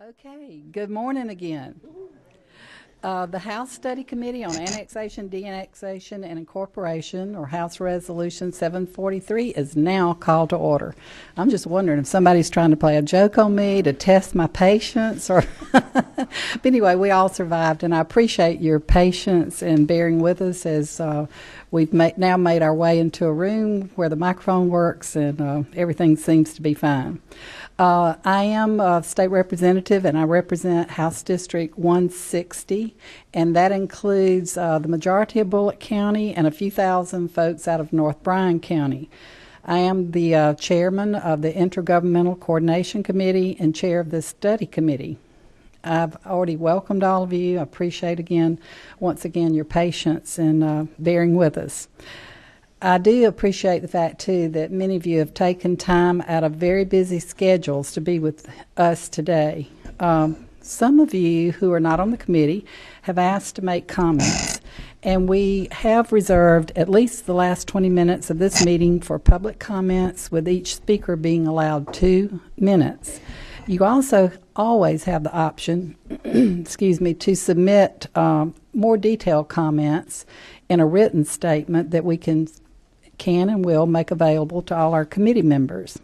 Okay, good morning again. Uh, The House Study Committee on Annexation, De-annexation, and Incorporation, or House Resolution 743, is now called to order. I'm just wondering if somebody's trying to play a joke on me to test my patience, or... But anyway, we all survived, and I appreciate your patience and bearing with us as uh, we've ma- now made our way into a room where the microphone works and uh, everything seems to be fine. Uh, I am a state representative and I represent House District 160, and that includes uh, the majority of Bulloch County and a few thousand folks out of North Bryan County. I am the uh, chairman of the Intergovernmental Coordination Committee and chair of the study committee. I've already welcomed all of you. I appreciate again, once again, your patience and uh, bearing with us. I do appreciate the fact, too, that many of you have taken time out of very busy schedules to be with us today. Um, some of you who are not on the committee have asked to make comments, and we have reserved at least the last 20 minutes of this meeting for public comments, with each speaker being allowed two minutes. You also always have the option, excuse me, to submit um, more detailed comments in a written statement that we can can and will make available to all our committee members.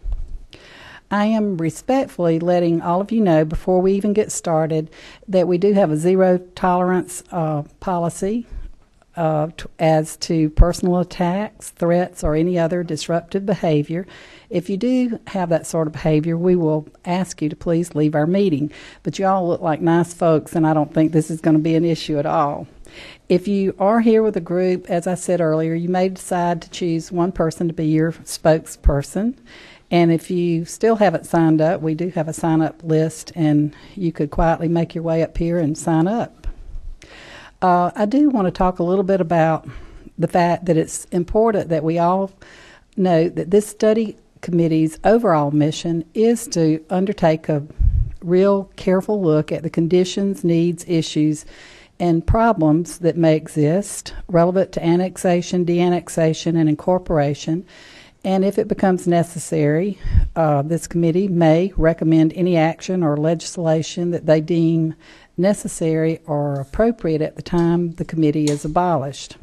I am respectfully letting all of you know before we even get started that we do have a zero tolerance uh, policy uh, t- as to personal attacks, threats, or any other disruptive behavior. If you do have that sort of behavior, we will ask you to please leave our meeting. But you all look like nice folks, and I don't think this is going to be an issue at all. If you are here with a group, as I said earlier, you may decide to choose one person to be your spokesperson. And if you still haven't signed up, we do have a sign up list, and you could quietly make your way up here and sign up. Uh, I do want to talk a little bit about the fact that it's important that we all know that this study committee's overall mission is to undertake a real careful look at the conditions, needs, issues, and problems that may exist relevant to annexation, de-annexation, and incorporation. And if it becomes necessary, uh, this committee may recommend any action or legislation that they deem necessary or appropriate at the time the committee is abolished.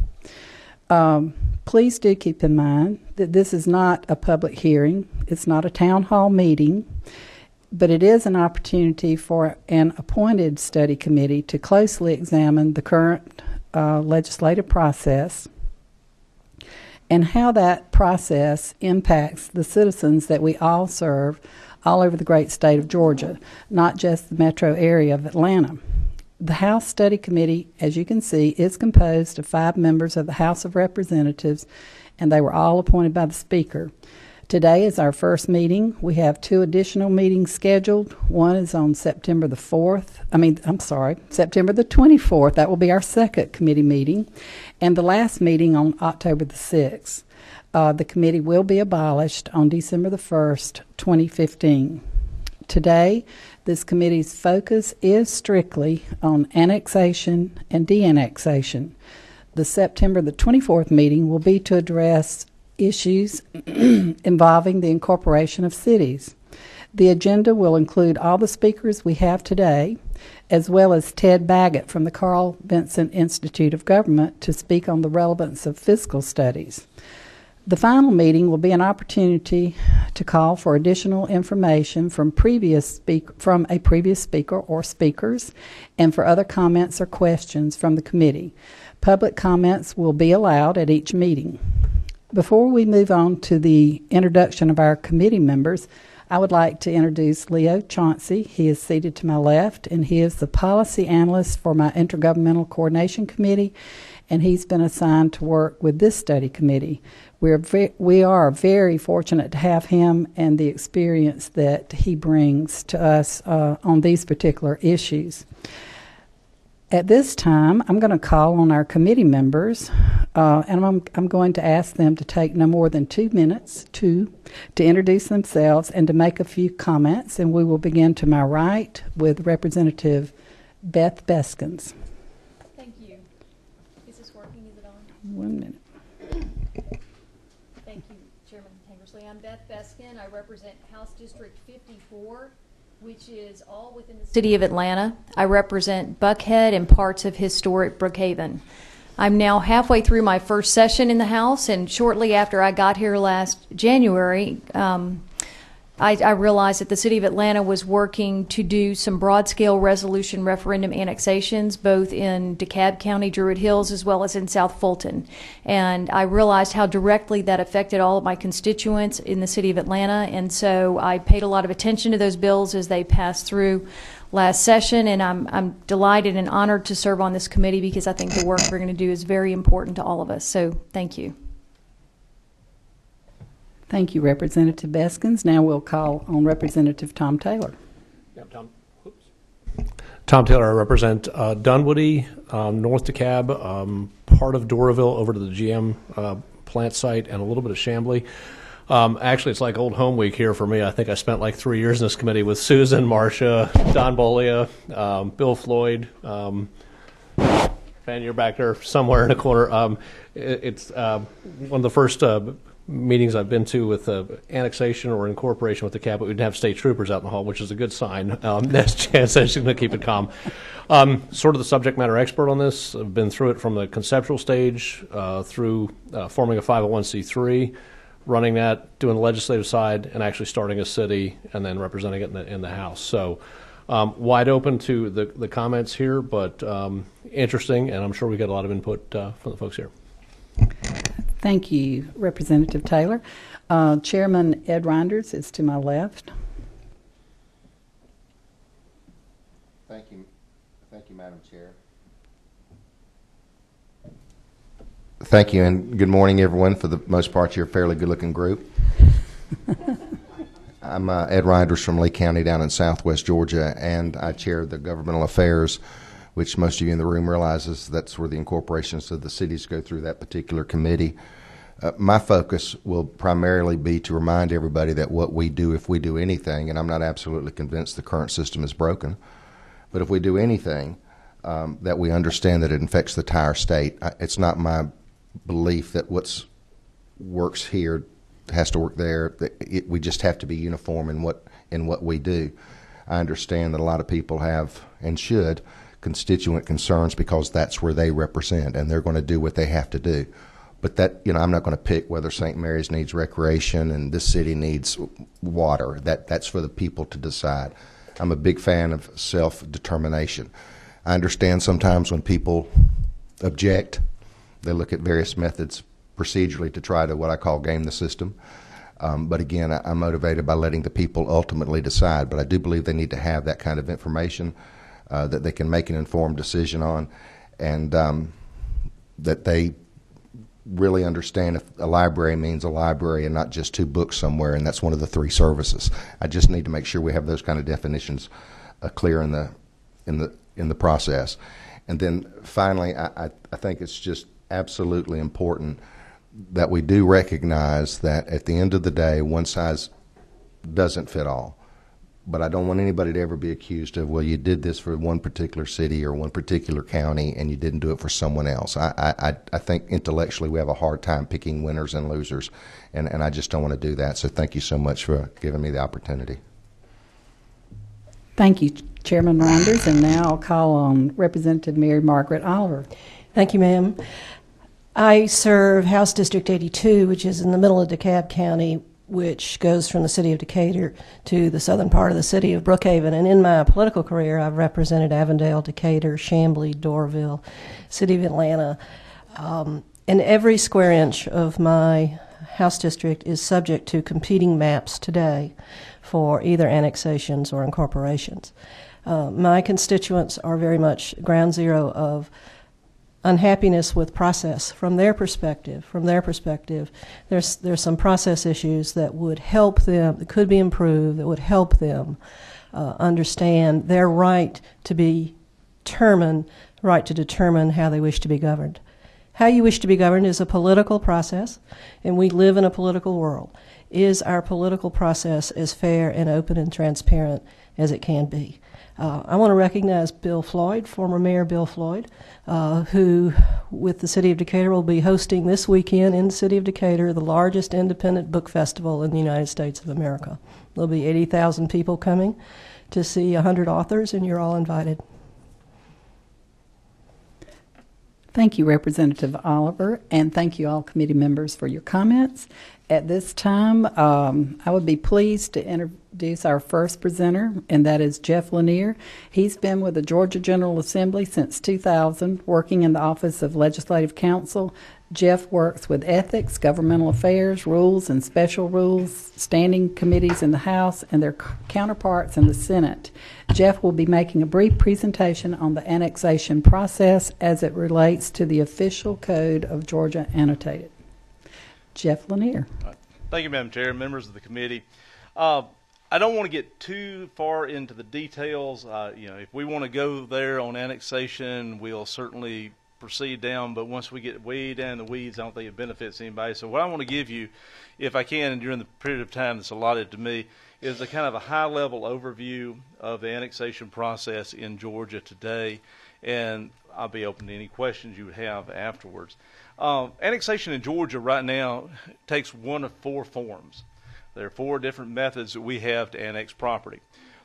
Um, please do keep in mind that this is not a public hearing, it's not a town hall meeting but it is an opportunity for an appointed study committee to closely examine the current uh, legislative process and how that process impacts the citizens that we all serve all over the great state of Georgia, not just the metro area of Atlanta. The House Study Committee, as you can see, is composed of five members of the House of Representatives, and they were all appointed by the Speaker. Today is our first meeting. We have two additional meetings scheduled. One is on September the 4th. I mean, I'm sorry, September the 24th. That will be our second committee meeting. And the last meeting on October the 6th. Uh, the committee will be abolished on December the 1st, 2015. Today, this committee's focus is strictly on annexation and de annexation. The September the 24th meeting will be to address issues involving the incorporation of cities. The agenda will include all the speakers we have today, as well as Ted Baggett from the Carl Vinson Institute of Government to speak on the relevance of fiscal studies. The final meeting will be an opportunity to call for additional information from previous speak- from a previous speaker or speakers and for other comments or questions from the committee. Public comments will be allowed at each meeting. Before we move on to the introduction of our committee members, I would like to introduce Leo Chauncey. He is seated to my left, and he is the policy analyst for my Intergovernmental Coordination Committee, and he's been assigned to work with this study committee. We're ve- we are very fortunate to have him and the experience that he brings to us uh, on these particular issues. At this time, I'm going to call on our committee members, uh, and I'm, I'm going to ask them to take no more than two minutes to, to introduce themselves and to make a few comments. And we will begin to my right with Representative Beth Beskins. Thank you. Is this working? Is it on? One minute. Thank you, Chairman Tankersley. I'm Beth Beskin. I represent House District 54 which is all within the city of Atlanta. I represent Buckhead and parts of historic Brookhaven. I'm now halfway through my first session in the House, and shortly after I got here last January, um, I, I realized that the city of Atlanta was working to do some broad scale resolution referendum annexations, both in DeKalb County, Druid Hills, as well as in South Fulton. And I realized how directly that affected all of my constituents in the city of Atlanta. And so I paid a lot of attention to those bills as they passed through last session. And I'm, I'm delighted and honored to serve on this committee because I think the work we're going to do is very important to all of us. So thank you. Thank you, Representative Beskins. Now we'll call on Representative Tom Taylor. Tom. Tom Taylor, I represent uh, Dunwoody, um, North DeKalb, um, part of Doraville over to the GM uh, plant site, and a little bit of Chamblee. Um, actually, it's like old home week here for me. I think I spent like three years in this committee with Susan, Marcia, Don Bolia, um, Bill Floyd. Um, Van, you're back there somewhere in a corner. Um, it, it's uh, one of the first uh, meetings I've been to with uh, annexation or incorporation with the cap, we didn't have state troopers out in the hall, which is a good sign. Um, that's chance that she's going to keep it calm. Um, sort of the subject matter expert on this. I've been through it from the conceptual stage uh, through uh, forming a 501c3, running that, doing the legislative side, and actually starting a city and then representing it in the, in the House. So. Um, wide open to the, the comments here, but um, interesting, and I'm sure we get a lot of input uh, from the folks here. Thank you, Representative Taylor. Uh, Chairman Ed Rynders is to my left. Thank you. Thank you, Madam Chair. Thank you, and good morning, everyone. For the most part, you're a fairly good-looking group. I'm uh, Ed Rynders from Lee County down in southwest Georgia, and I chair the governmental affairs, which most of you in the room realizes that's where the incorporations of the cities go through that particular committee. Uh, my focus will primarily be to remind everybody that what we do, if we do anything, and I'm not absolutely convinced the current system is broken, but if we do anything, um, that we understand that it infects the entire state. It's not my belief that what's works here has to work there. It, we just have to be uniform in what in what we do. I understand that a lot of people have and should constituent concerns because that's where they represent, and they're going to do what they have to do. But that you know, I'm not going to pick whether St. Mary's needs recreation and this city needs water. That that's for the people to decide. I'm a big fan of self determination. I understand sometimes when people object, they look at various methods procedurally to try to what I call game the system. Um, but again, I, am motivated by letting the people ultimately decide. But I do believe they need to have that kind of information uh, that they can make an informed decision on, and um, that they really understand if a library means a library and not just two books somewhere, and that's one of the three services. I just need to make sure we have those kind of definitions uh, clear in the in the in the process. And then finally, I, I, I think it's just absolutely important that we do recognize that at the end of the day, one size doesn't fit all but I don't want anybody to ever be accused of, well, you did this for one particular city or one particular county and you didn't do it for someone else. I, I, I think intellectually we have a hard time picking winners and losers, and, and I just don't want to do that. So thank you so much for giving me the opportunity. Thank you, Chairman Rynders. And now I'll call on Representative Mary Margaret Oliver. Thank you, ma'am. I serve House District 82, which is in the middle of DeKalb County, which goes from the city of Decatur to the southern part of the city of Brookhaven. And in my political career, I've represented Avondale, Decatur, Chamblee, Doraville, city of Atlanta. Um, and every square inch of my House district is subject to competing maps today for either annexations or incorporations. Uh, my constituents are very much ground zero of unhappiness with process from their perspective. From their perspective, there's there's some process issues that would help them, that could be improved, that would help them uh, understand their right to be determined, right to determine how they wish to be governed. How you wish to be governed is a political process, and we live in a political world. Is our political process as fair and open and transparent as it can be? Uh, I want to recognize Bill Floyd, former Mayor Bill Floyd, uh, who, with the City of Decatur, will be hosting this weekend in the City of Decatur the largest independent book festival in the United States of America. There'll be 80,000 people coming to see 100 authors, and you're all invited. Thank you, Representative Oliver, and thank you all committee members for your comments. At this time, um, I would be pleased to introduce our first presenter, and that is Jeff Lanier. He's been with the Georgia General Assembly since 2000, working in the Office of Legislative Counsel. Jeff works with ethics, governmental affairs, rules, and special rules, standing committees in the House, and their counterparts in the Senate. Jeff will be making a brief presentation on the annexation process as it relates to the official code of Georgia annotated. Jeff Lanier. Thank you, Madam Chair, members of the committee. Uh, I don't want to get too far into the details. Uh, you know, if we want to go there on annexation, we'll certainly proceed down. But once we get way down the weeds, I don't think it benefits anybody. So what I want to give you, if I can, during the period of time that's allotted to me, is a kind of a high-level overview of the annexation process in Georgia today, and I'll be open to any questions you would have afterwards. Um, annexation in Georgia right now takes one of four forms. There are four different methods that we have to annex property.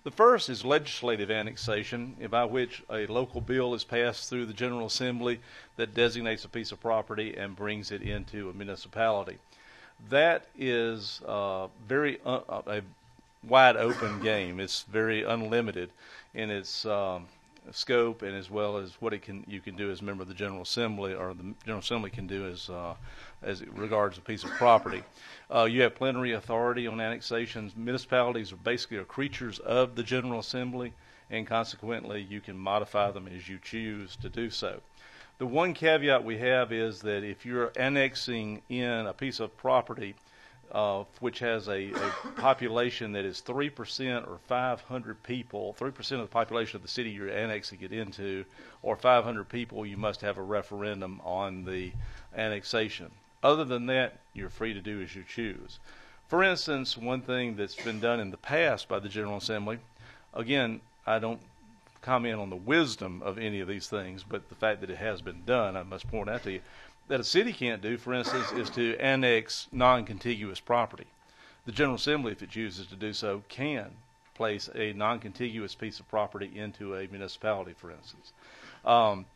The first is legislative annexation, by which a local bill is passed through the General Assembly that designates a piece of property and brings it into a municipality. That is uh, very uh, a wide open game. It's very unlimited in its um, scope and as well as what it can you can do as a member of the General Assembly or the General Assembly can do as uh, as it regards a piece of property. Uh, you have plenary authority on annexations. Municipalities are basically are creatures of the General Assembly, and consequently, you can modify them as you choose to do so. The one caveat we have is that if you're annexing in a piece of property uh, which has a, a, population that is 3% or 500 people, 3% of the population of the city you're annexing it into, or 500 people, you must have a referendum on the annexation. Other than that, you're free to do as you choose. For instance, one thing that's been done in the past by the General Assembly, again, I don't comment on the wisdom of any of these things, but the fact that it has been done, I must point out to you, that a city can't do, for instance, is to annex non-contiguous property. The General Assembly, if it chooses to do so, can place a non-contiguous piece of property into a municipality, for instance. Um,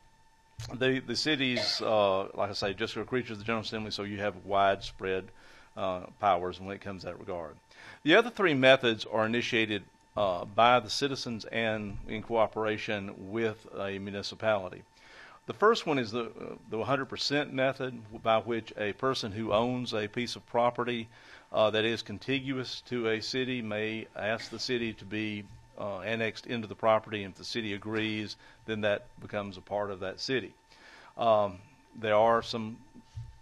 the the cities, uh, like I say, just are creatures of the General Assembly, so you have widespread uh, powers when it comes to that regard. The other three methods are initiated uh, by the citizens and in cooperation with a municipality. The first one is the the 100% method, by which a person who owns a piece of property uh, that is contiguous to a city may ask the city to be uh, annexed into the property, and if the city agrees, then that becomes a part of that city. Um, there are some,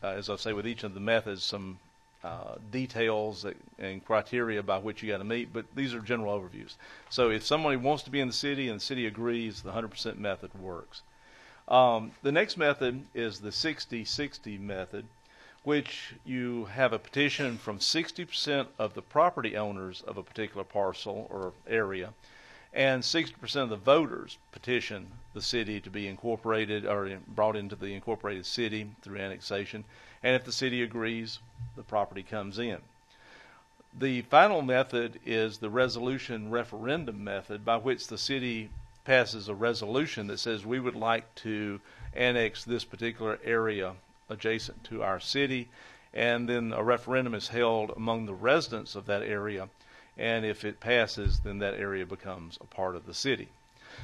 uh, as I say, with each of the methods, some uh, details that, and criteria by which you got to meet, but these are general overviews. So if somebody wants to be in the city and the city agrees, the 100% method works. Um, the next method is the 60-60 method, which you have a petition from 60% of the property owners of a particular parcel or area, and 60% of the voters petition the city to be incorporated or brought into the incorporated city through annexation. And if the city agrees, the property comes in. The final method is the resolution referendum method by which the city passes a resolution that says we would like to annex this particular area adjacent to our city, and then a referendum is held among the residents of that area, and if it passes, then that area becomes a part of the city.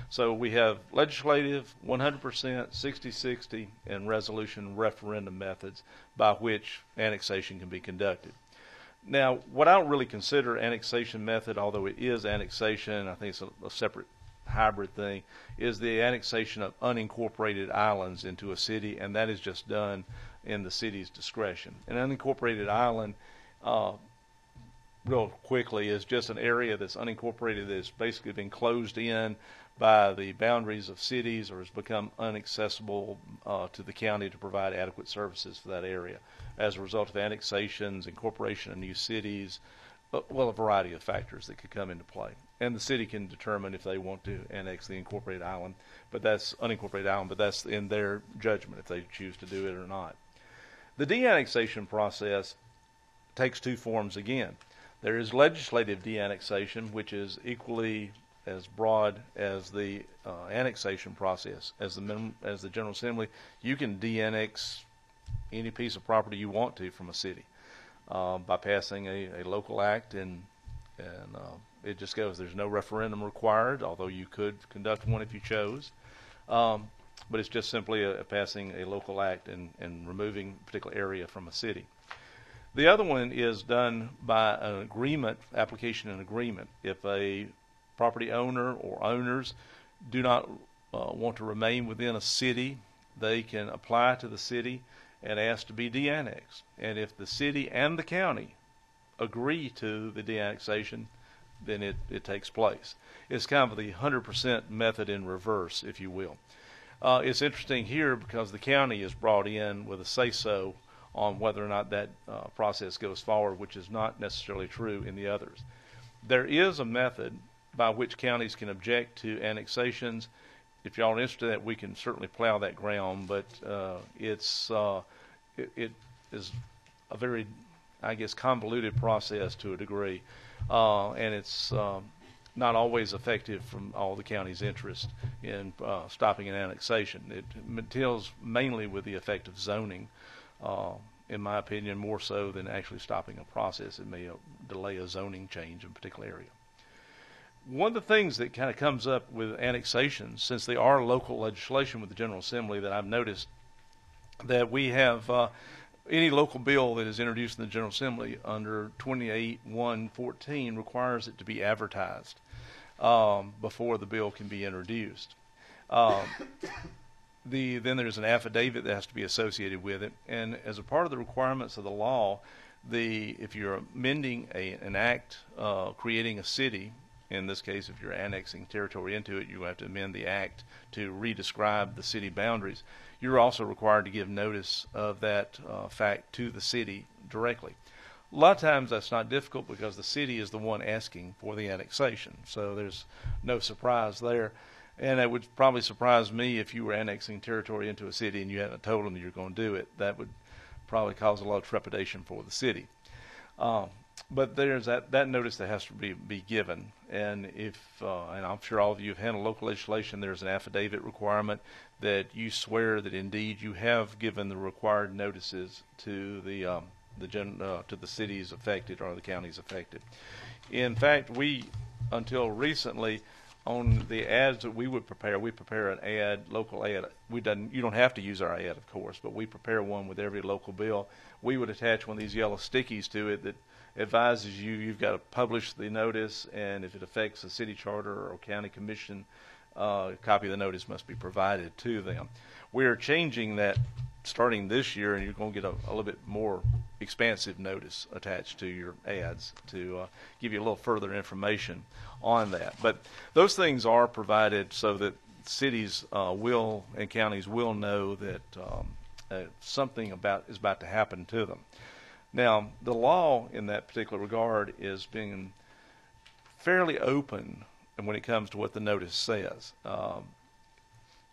So we have legislative 100%, 60-60, and resolution referendum methods by which annexation can be conducted. Now, what I don't really consider annexation method, although it is annexation, I think it's a, a separate hybrid thing is the annexation of unincorporated islands into a city, and that is just done in the city's discretion. An unincorporated island, uh, real quickly, is just an area that's unincorporated that's basically been closed in by the boundaries of cities or has become inaccessible uh, to the county to provide adequate services for that area as a result of annexations, incorporation of new cities, uh, well, a variety of factors that could come into play and the city can determine if they want to annex the incorporated island, but that's unincorporated island, but that's in their judgment if they choose to do it or not. The de-annexation process takes two forms again. There is legislative de-annexation, which is equally as broad as the uh, annexation process. As the as the General Assembly, you can de-annex any piece of property you want to from a city uh, by passing a, a local act, and and uh, it just goes. There's no referendum required, although you could conduct one if you chose. Um, but it's just simply a, a passing a local act and, and removing a particular area from a city. The other one is done by an agreement, application and agreement. If a property owner or owners do not uh, want to remain within a city, they can apply to the city and ask to be de-annexed. And if the city and the county agree to the de-annexation, then it, it takes place. It's kind of the 100% method in reverse, if you will. Uh, it's interesting here because the county is brought in with a say-so on whether or not that uh, process goes forward, which is not necessarily true in the others. There is a method by which counties can object to annexations. If y'all are interested in that, we can certainly plow that ground, but uh, it's uh, it, it is a very, I guess, convoluted process to a degree, uh, and it's um, not always effective from all the county's interest in uh, stopping an annexation. It deals mainly with the effect of zoning, uh, in my opinion, more so than actually stopping a process. It may uh, delay a zoning change in a particular area. One of the things that kind of comes up with annexations, since they are local legislation with the General Assembly, that I've noticed that we have uh, any local bill that is introduced in the General Assembly under 28.114 requires it to be advertised um, before the bill can be introduced. Um, the then there's an affidavit that has to be associated with it, and as a part of the requirements of the law, the if you're amending a, an act uh, creating a city, in this case, if you're annexing territory into it, you have to amend the act to re-describe the city boundaries. You're also required to give notice of that uh, fact to the city directly. A lot of times that's not difficult because the city is the one asking for the annexation, so there's no surprise there. And it would probably surprise me if you were annexing territory into a city and you hadn't told them you're going to do it. That would probably cause a lot of trepidation for the city. Um, but there's that, that notice that has to be, be given. And if, uh, and I'm sure all of you have handled local legislation, there's an affidavit requirement that you swear that indeed you have given the required notices to the, um, the gen, uh, to the cities affected or the counties affected. In fact, we, until recently, on the ads that we would prepare, we prepare an ad, local ad. We done, you don't have to use our ad, of course, but we prepare one with every local bill. We would attach one of these yellow stickies to it that advises you you've got to publish the notice, and if it affects a city charter or county commission, uh, a copy of the notice must be provided to them. We're changing that starting this year, and you're going to get a, a little bit more expansive notice attached to your ads to uh, give you a little further information on that. But those things are provided so that cities uh, will and counties will know that um, something about is about to happen to them. Now, the law in that particular regard is being fairly open when it comes to what the notice says. Um,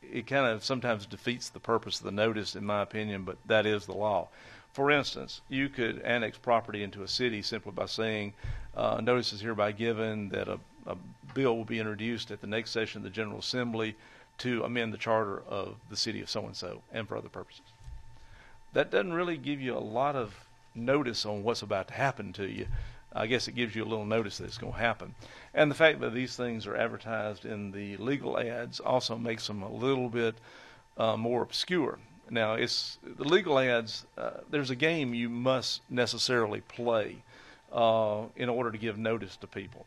it kind of sometimes defeats the purpose of the notice, in my opinion, but that is the law. For instance, you could annex property into a city simply by saying, uh, notice is hereby given that a, a bill will be introduced at the next session of the General Assembly to amend the charter of the city of so and so and for other purposes. That doesn't really give you a lot of notice on what's about to happen to you. I guess it gives you a little notice that it's going to happen. And the fact that these things are advertised in the legal ads also makes them a little bit uh, more obscure. Now, it's the legal ads. Uh, there's a game you must necessarily play uh, in order to give notice to people.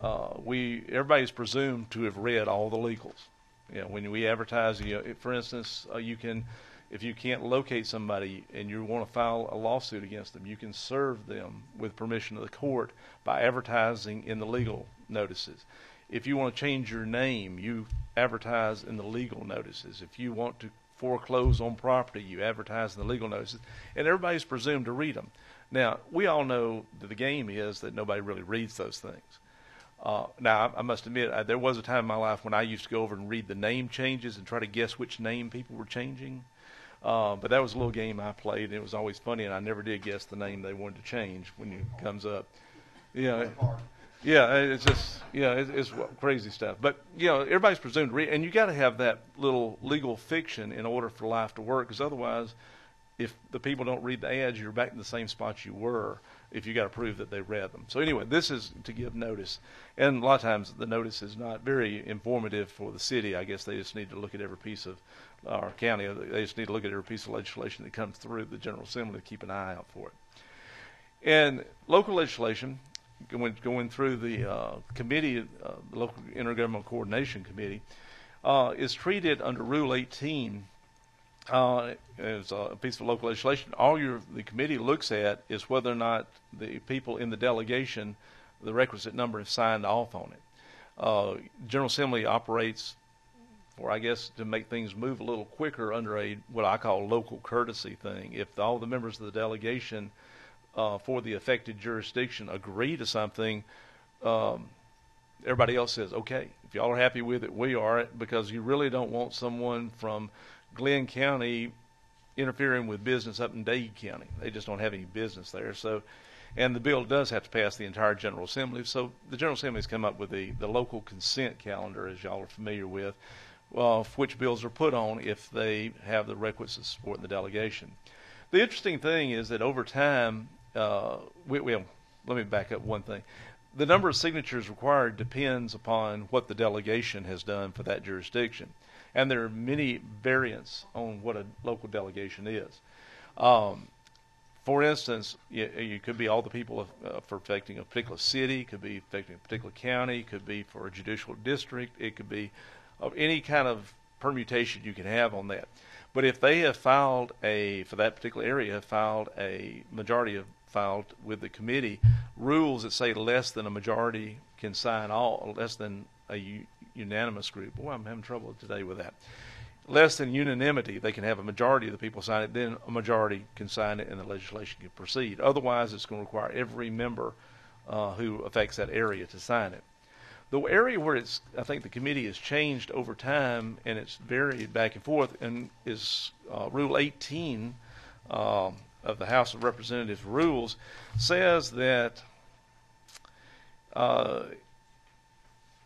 Uh, we everybody's presumed to have read all the legals. You know, when we advertise, you know, for instance, uh, you can if you can't locate somebody and you want to file a lawsuit against them, you can serve them with permission of the court by advertising in the legal notices. If you want to change your name, you advertise in the legal notices. If you want to foreclose on property, you advertise in the legal notices. And everybody's presumed to read them. Now, we all know that the game is that nobody really reads those things. Uh, now, I, I must admit, I, there was a time in my life when I used to go over and read the name changes and try to guess which name people were changing. Uh, but that was a little game I played, and it was always funny, and I never did guess the name they wanted to change when it comes up. Know, Yeah, it's just yeah, it's, it's crazy stuff. But you know, everybody's presumed to read, and you got to have that little legal fiction in order for life to work. Because otherwise, if the people don't read the ads, you're back in the same spot you were. If you got to prove that they read them. So anyway, this is to give notice, and a lot of times the notice is not very informative for the city. I guess they just need to look at every piece of our county. They just need to look at every piece of legislation that comes through the General Assembly to keep an eye out for it. And local legislation, going, going through the uh, committee, uh, the local intergovernmental coordination committee, uh, is treated under Rule 18 uh, as a piece of local legislation. All your the committee looks at is whether or not the people in the delegation, the requisite number, have signed off on it. Uh, General Assembly operates, or I guess to make things move a little quicker under a what I call local courtesy thing. If all the members of the delegation uh, for the affected jurisdiction agree to something, um, everybody else says, okay, if y'all are happy with it, we are, it, because you really don't want someone from Glynn County interfering with business up in Dade County. They just don't have any business there. So, and the bill does have to pass the entire General Assembly. So the General Assembly has come up with the, the local consent calendar, as y'all are familiar with, uh, which bills are put on if they have the requisite support in the delegation. The interesting thing is that over time, uh, we, well, let me back up one thing. The number of signatures required depends upon what the delegation has done for that jurisdiction. And there are many variants on what a local delegation is. Um, for instance, you, you, could be all the people uh, for affecting a particular city, could be affecting a particular county, could be for a judicial district, it could be of any kind of permutation you can have on that. But if they have filed a, for that particular area, filed a majority of filed with the committee rules that say less than a majority can sign all, less than a u- unanimous group. Boy, I'm having trouble today with that. Less than unanimity, they can have a majority of the people sign it, then a majority can sign it and the legislation can proceed. Otherwise, it's going to require every member uh, who affects that area to sign it. The area where it's, I think the committee has changed over time and it's varied back and forth, and is uh, Rule 18 um, of the House of Representatives rules says that uh,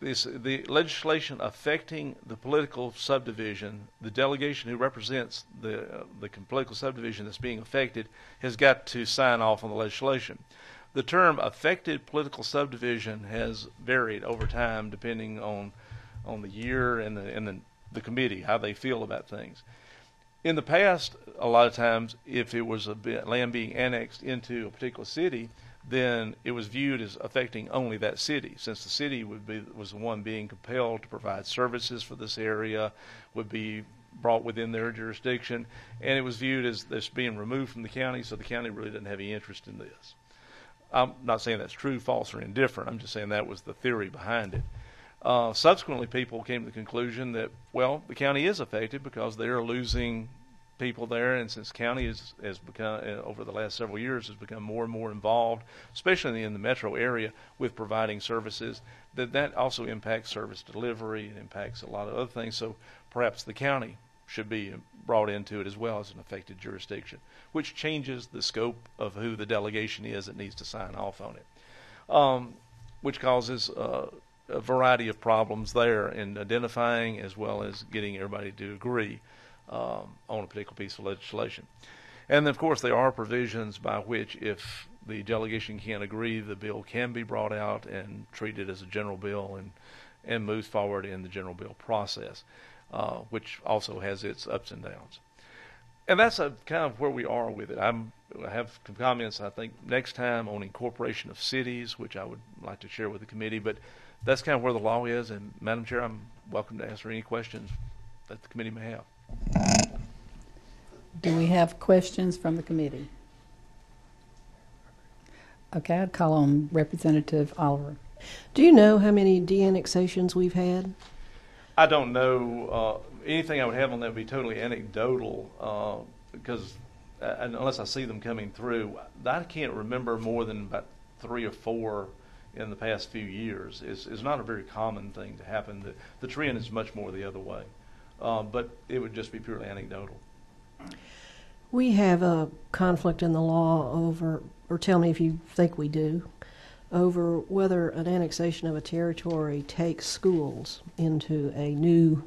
this, the legislation affecting the political subdivision, the delegation who represents the uh, the political subdivision that's being affected has got to sign off on the legislation. The term affected political subdivision has varied over time depending on on the year and the and the, the committee how they feel about things in the past, a lot of times, if it was a land being annexed into a particular city, then it was viewed as affecting only that city, since the city would be was the one being compelled to provide services for this area, would be brought within their jurisdiction, and it was viewed as this being removed from the county, so the county really didn't have any interest in this. I'm not saying that's true, false, or indifferent. I'm just saying that was the theory behind it. Uh, subsequently, people came to the conclusion that, well, the county is affected because they're losing people there, and since county has, has become uh, over the last several years has become more and more involved, especially in the metro area, with providing services, that that also impacts service delivery and impacts a lot of other things. So perhaps the county should be brought into it as well as an affected jurisdiction, which changes the scope of who the delegation is that needs to sign off on it, um, which causes. Uh, a variety of problems there in identifying as well as getting everybody to agree um, on a particular piece of legislation. And then, of course, there are provisions by which, if the delegation can't agree, the bill can be brought out and treated as a general bill and and moves forward in the general bill process, uh, which also has its ups and downs. And that's a, kind of where we are with it. I'm, I have comments, I think, next time on incorporation of cities, which I would like to share with the committee. But that's kind of where the law is. And Madam Chair, I'm welcome to answer any questions that the committee may have. Do we have questions from the committee? Okay, I'd call on Representative Oliver. Do you know how many de-annexations we've had? I don't know. Uh, anything I would have on that would be totally anecdotal uh, because uh, unless I see them coming through, I can't remember more than about three or four in the past few years. It's, it's not a very common thing to happen. The, the trend is much more the other way. Uh, but it would just be purely anecdotal. We have a conflict in the law over, or tell me if you think we do, over whether an annexation of a territory takes schools into a new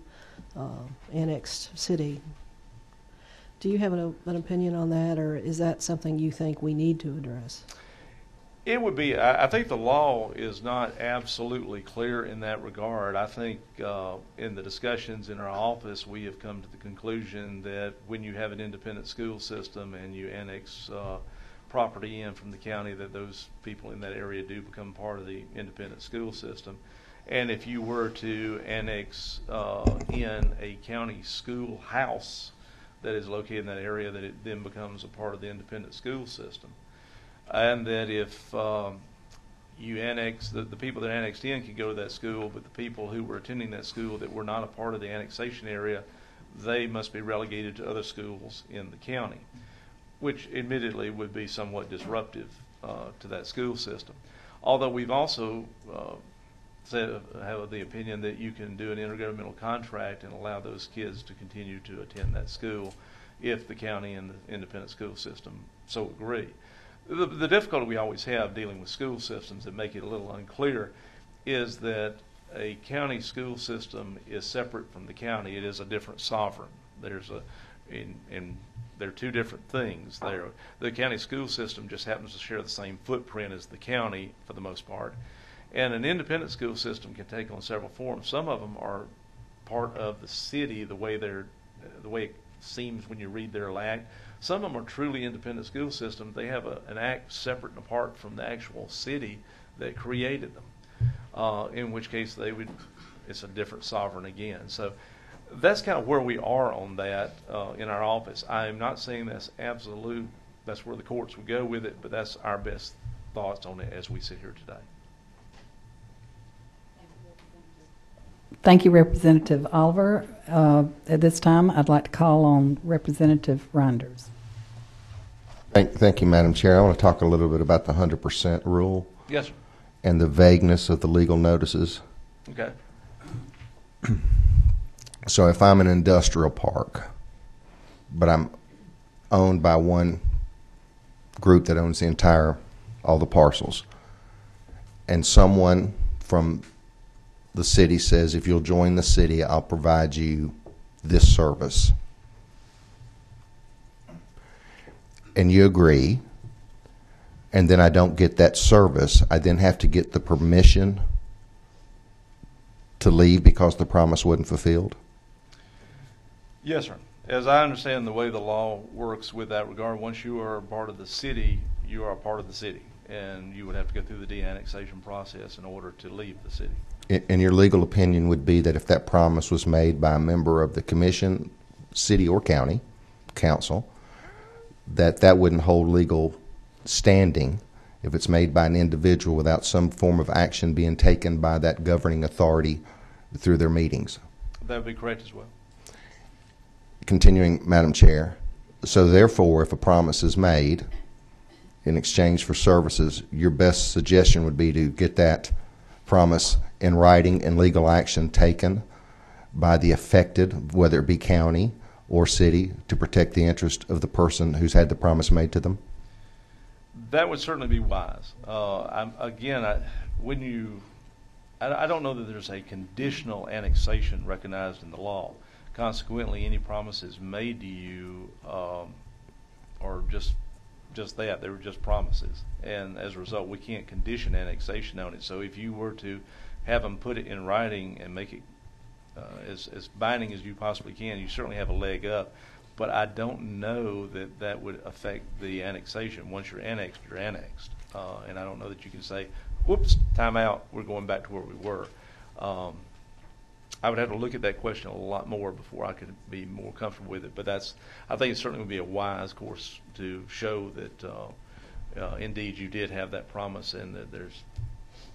uh, annexed city. Do you have an, an opinion on that, or is that something you think we need to address? It would be, I, I think the law is not absolutely clear in that regard. I think uh, in the discussions in our office, we have come to the conclusion that when you have an independent school system and you annex uh, property in from the county, that those people in that area do become part of the independent school system. And if you were to annex uh, in a county schoolhouse that is located in that area, that it then becomes a part of the independent school system and that if um, you annex the, the people that annexed in could go to that school, but the people who were attending that school that were not a part of the annexation area, they must be relegated to other schools in the county, which admittedly would be somewhat disruptive uh, to that school system. Although we've also uh, said, have the opinion that you can do an intergovernmental contract and allow those kids to continue to attend that school if the county and the independent school system so agree. The, the difficulty we always have dealing with school systems that make it a little unclear is that a county school system is separate from the county. It is a different sovereign. There's a, in, in they're two different things. There, the county school system just happens to share the same footprint as the county for the most part, and an independent school system can take on several forms. Some of them are part of the city, the way they're, the way it seems when you read their act. Some of them are truly independent school systems. They have a, an act separate and apart from the actual city that created them. Uh, in which case they would, it's a different sovereign again. So that's kind of where we are on that uh, in our office. I am not saying that's absolute. That's where the courts would go with it, but that's our best thoughts on it as we sit here today. Thank you, Representative Oliver. Uh, At this time, I'd like to call on Representative Rynders. Thank, thank you, Madam Chair. I want to talk a little bit about the 100% rule Yes, sir. and the vagueness of the legal notices. Okay. So if I'm an industrial park, but I'm owned by one group that owns the entire, all the parcels, and someone from the city says, if you'll join the city, I'll provide you this service. And you agree, and then I don't get that service, I then have to get the permission to leave because the promise wasn't fulfilled? Yes, sir. As I understand the way the law works with that regard, once you are a part of the city, you are a part of the city, and you would have to go through the de-annexation process in order to leave the city. A- And your legal opinion would be that if that promise was made by a member of the commission, city or county, council, that that wouldn't hold legal standing if it's made by an individual without some form of action being taken by that governing authority through their meetings. That would be correct as well. Continuing, Madam Chair, so therefore, if a promise is made in exchange for services, your best suggestion would be to get that promise in writing and legal action taken by the affected, whether it be county or city, to protect the interest of the person who's had the promise made to them? That would certainly be wise. Uh, again, I, when you, I, I don't know that there's a conditional annexation recognized in the law. Consequently, any promises made to you um, are just just that. They were just promises, and as a result, we can't condition annexation on it. So, if you were to have them put it in writing and make it uh, as as binding as you possibly can, you certainly have a leg up. But I don't know that that would affect the annexation. Once you're annexed, you're annexed, uh, and I don't know that you can say, "Whoops, time out. We're going back to where we were." Um, I would have to look at that question a lot more before I could be more comfortable with it. But that's, I think it certainly would be a wise course to show that uh, uh, indeed you did have that promise and that there's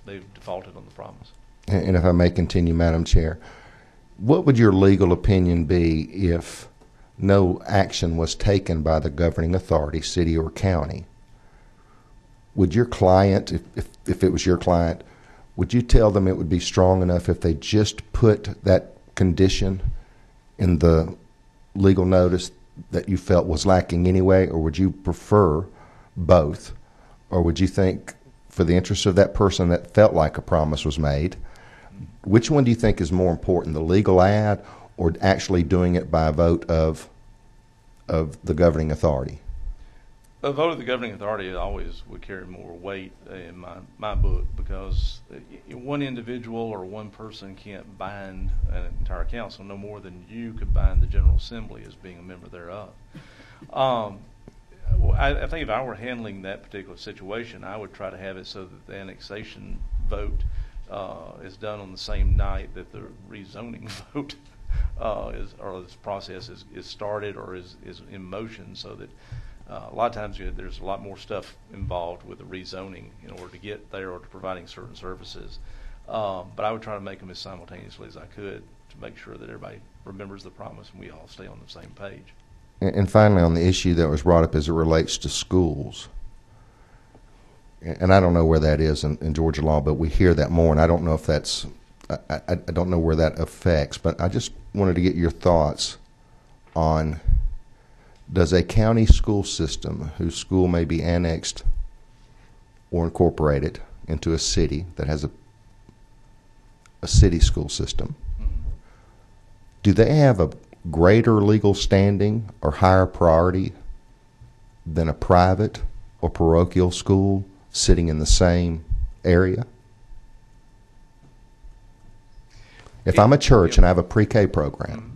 they've defaulted on the promise. And if I may continue, Madam Chair, what would your legal opinion be if no action was taken by the governing authority, city or county? Would your client, if, if, if it was your client, would you tell them it would be strong enough if they just put that condition in the legal notice that you felt was lacking anyway, or would you prefer both? Or would you think for the interest of that person that felt like a promise was made, which one do you think is more important, the legal ad or actually doing it by a vote of, of the governing authority? The vote of the governing authority always would carry more weight in my, my book because uh, one individual or one person can't bind an entire council no more than you could bind the General Assembly as being a member thereof. Um, I, I think if I were handling that particular situation, I would try to have it so that the annexation vote uh, is done on the same night that the rezoning vote uh, is, or this process is, is started or is, is in motion, so that uh, a lot of times you, there's a lot more stuff involved with the rezoning in order to get there or to providing certain services. Um, but I would try to make them as simultaneously as I could to make sure that everybody remembers the promise and we all stay on the same page. And and finally, on the issue that was brought up as it relates to schools, and I don't know where that is in, in Georgia law, but we hear that more, and I don't know if that's, I, I, I don't know where that affects, but I just wanted to get your thoughts on does a county school system whose school may be annexed or incorporated into a city that has a, a city school system, do they have a greater legal standing or higher priority than a private or parochial school sitting in the same area? If I'm a church and I have a pre-K program,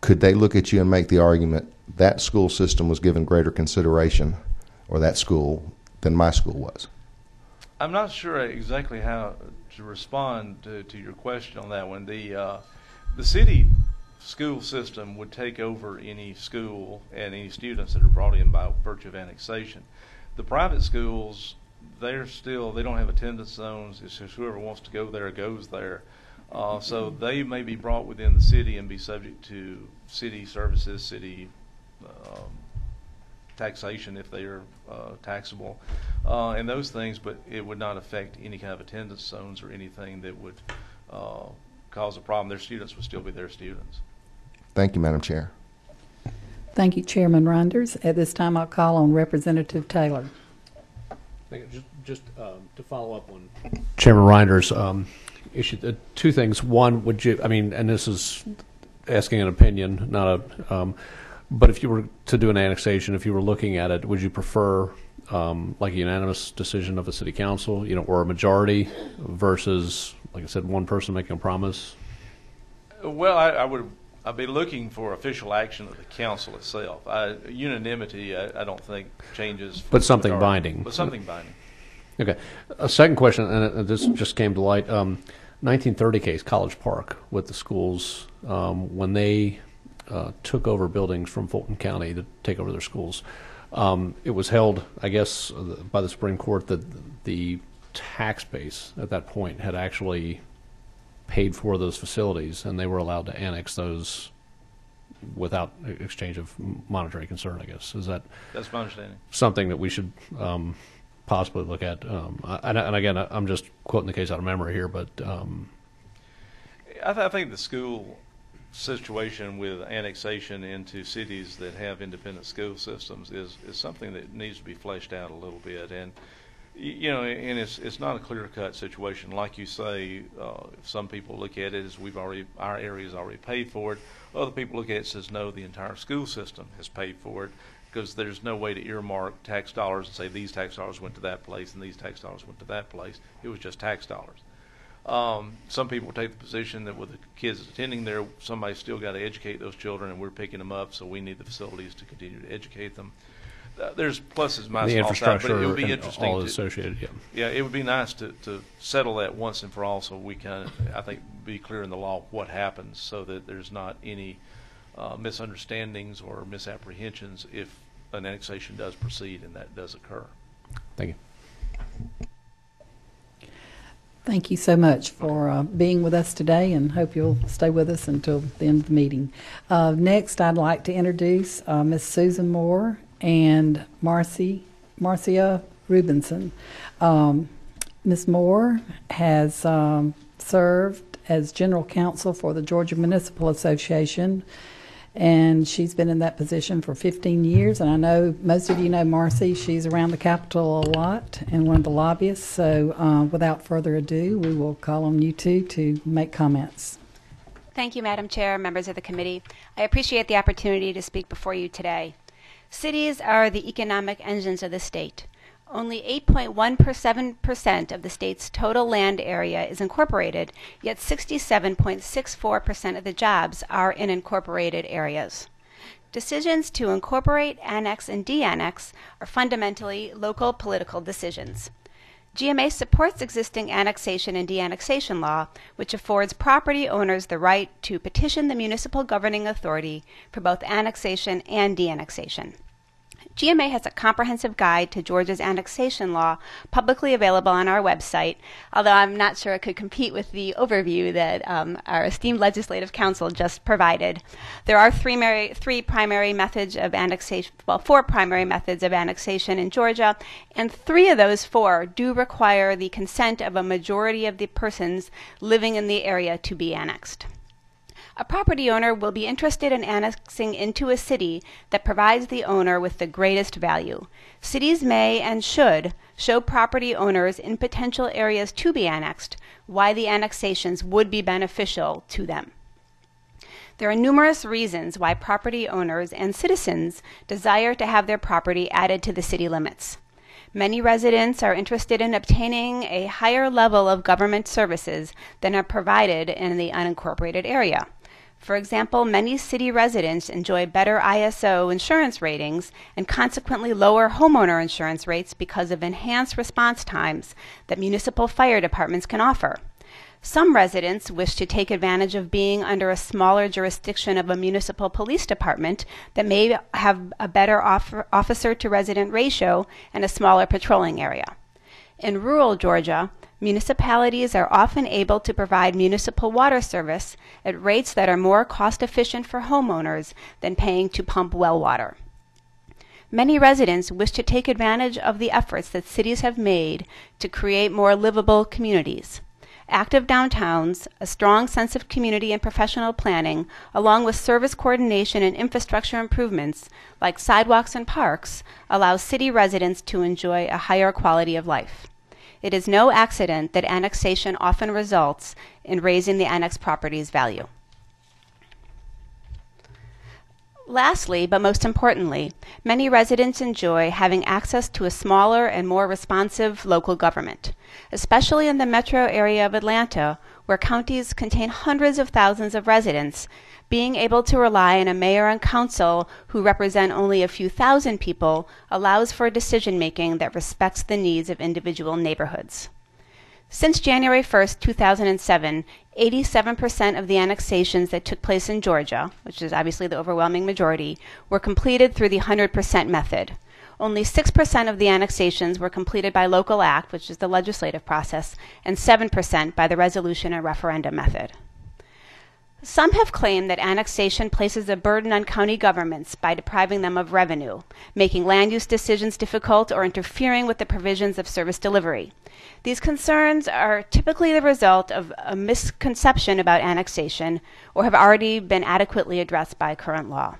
could they look at you and make the argument that school system was given greater consideration or that school than my school was? I'm not sure exactly how to respond to, to your question on that one. The uh, the city school system would take over any school and any students that are brought in by virtue of annexation. The private schools, they're still they don't have attendance zones. It's just whoever wants to go there goes there. Uh, so they may be brought within the city and be subject to city services, city um, taxation if they are uh, taxable, uh, and those things, but it would not affect any kind of attendance zones or anything that would uh, cause a problem. Their students would still be their students. Thank you, Madam Chair. Thank you, Chairman Rynders. At this time, I'll call on Representative Taylor. Thank you. Just, just um, to follow up on Chairman Rynders' um, issue, uh, two things. One, would you, I mean, and this is asking an opinion, not a, um, but if you were to do an annexation, if you were looking at it, would you prefer um, like a unanimous decision of the city council, you know, or a majority versus, like I said, one person making a promise? Well, I, I would. I'd be looking for official action of the council itself. I, unanimity, I, I don't think changes. But something majority. binding. But something binding. Okay. A second question, and this just came to light. Um, 1930 case, College Park, with the schools, um, when they uh, took over buildings from Fulton County to take over their schools, um, it was held, I guess, by the Supreme Court that the tax base at that point had actually paid for those facilities, and they were allowed to annex those without exchange of monetary concern. I guess is that That's my understanding. something that we should um, possibly look at. Um, and, and again, I'm just quoting the case out of memory here, but um, I, th- I think the school situation with annexation into cities that have independent school systems is, is something that needs to be fleshed out a little bit. And, you know, and it's, it's not a clear cut situation. Like you say, uh, some people look at it as we've already, our area is already paid for it. Other people look at it says, no, the entire school system has paid for it because there's no way to earmark tax dollars and say these tax dollars went to that place and these tax dollars went to that place. It was just tax dollars. Um, some people take the position that with the kids attending there, somebody's still got to educate those children, and we're picking them up, so we need the facilities to continue to educate them. Uh, there's pluses, the minuses, all infrastructure but it would be and interesting. all to, associated. Yeah. yeah, it would be nice to, to settle that once and for all, so we can, I think, be clear in the law what happens, so that there's not any uh, misunderstandings or misapprehensions if an annexation does proceed and that does occur. Thank you. Thank you so much for uh, being with us today and hope you'll stay with us until the end of the meeting. Uh, next, I'd like to introduce uh, Ms. Susan Moore and Marcy, Marcia Rubinson. Um, Ms. Moore has um, served as general counsel for the Georgia Municipal Association and she's been in that position for 15 years. And I know most of you know Marcy. She's around the Capitol a lot and one of the lobbyists. So, uh, without further ado, we will call on you two to make comments. Thank you, Madam Chair, members of the committee. I appreciate the opportunity to speak before you today. Cities are the economic engines of the state. Only 8.17% of the state's total land area is incorporated, yet 67.64% of the jobs are in incorporated areas. Decisions to incorporate, annex, and de annex are fundamentally local political decisions. GMA supports existing annexation and de annexation law, which affords property owners the right to petition the municipal governing authority for both annexation and de annexation. GMA has a comprehensive guide to Georgia's annexation law publicly available on our website, although I'm not sure it could compete with the overview that um, our esteemed legislative counsel just provided. There are three, mary, three primary methods of annexation, well, four primary methods of annexation in Georgia, and three of those four do require the consent of a majority of the persons living in the area to be annexed. A property owner will be interested in annexing into a city that provides the owner with the greatest value. Cities may and should show property owners in potential areas to be annexed why the annexations would be beneficial to them. There are numerous reasons why property owners and citizens desire to have their property added to the city limits. Many residents are interested in obtaining a higher level of government services than are provided in the unincorporated area. For example, many city residents enjoy better ISO insurance ratings and consequently lower homeowner insurance rates because of enhanced response times that municipal fire departments can offer. Some residents wish to take advantage of being under a smaller jurisdiction of a municipal police department that may have a better officer to resident ratio and a smaller patrolling area. In rural Georgia, municipalities are often able to provide municipal water service at rates that are more cost efficient for homeowners than paying to pump well water. Many residents wish to take advantage of the efforts that cities have made to create more livable communities. Active downtowns, a strong sense of community and professional planning, along with service coordination and infrastructure improvements like sidewalks and parks, allow city residents to enjoy a higher quality of life. It is no accident that annexation often results in raising the annexed property's value. Lastly, but most importantly, many residents enjoy having access to a smaller and more responsive local government, especially in the metro area of Atlanta, where counties contain hundreds of thousands of residents being able to rely on a mayor and council who represent only a few thousand people allows for decision making that respects the needs of individual neighborhoods. Since January 1, 2007, 87% of the annexations that took place in Georgia, which is obviously the overwhelming majority, were completed through the 100% method. Only 6% of the annexations were completed by local act, which is the legislative process, and 7% by the resolution and referendum method. Some have claimed that annexation places a burden on county governments by depriving them of revenue, making land use decisions difficult, or interfering with the provisions of service delivery. These concerns are typically the result of a misconception about annexation or have already been adequately addressed by current law.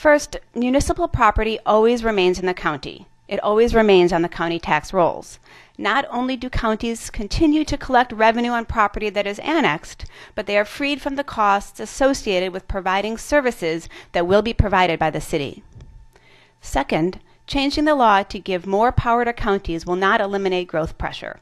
First, municipal property always remains in the county. It always remains on the county tax rolls. Not only do counties continue to collect revenue on property that is annexed, but they are freed from the costs associated with providing services that will be provided by the city. Second, changing the law to give more power to counties will not eliminate growth pressure.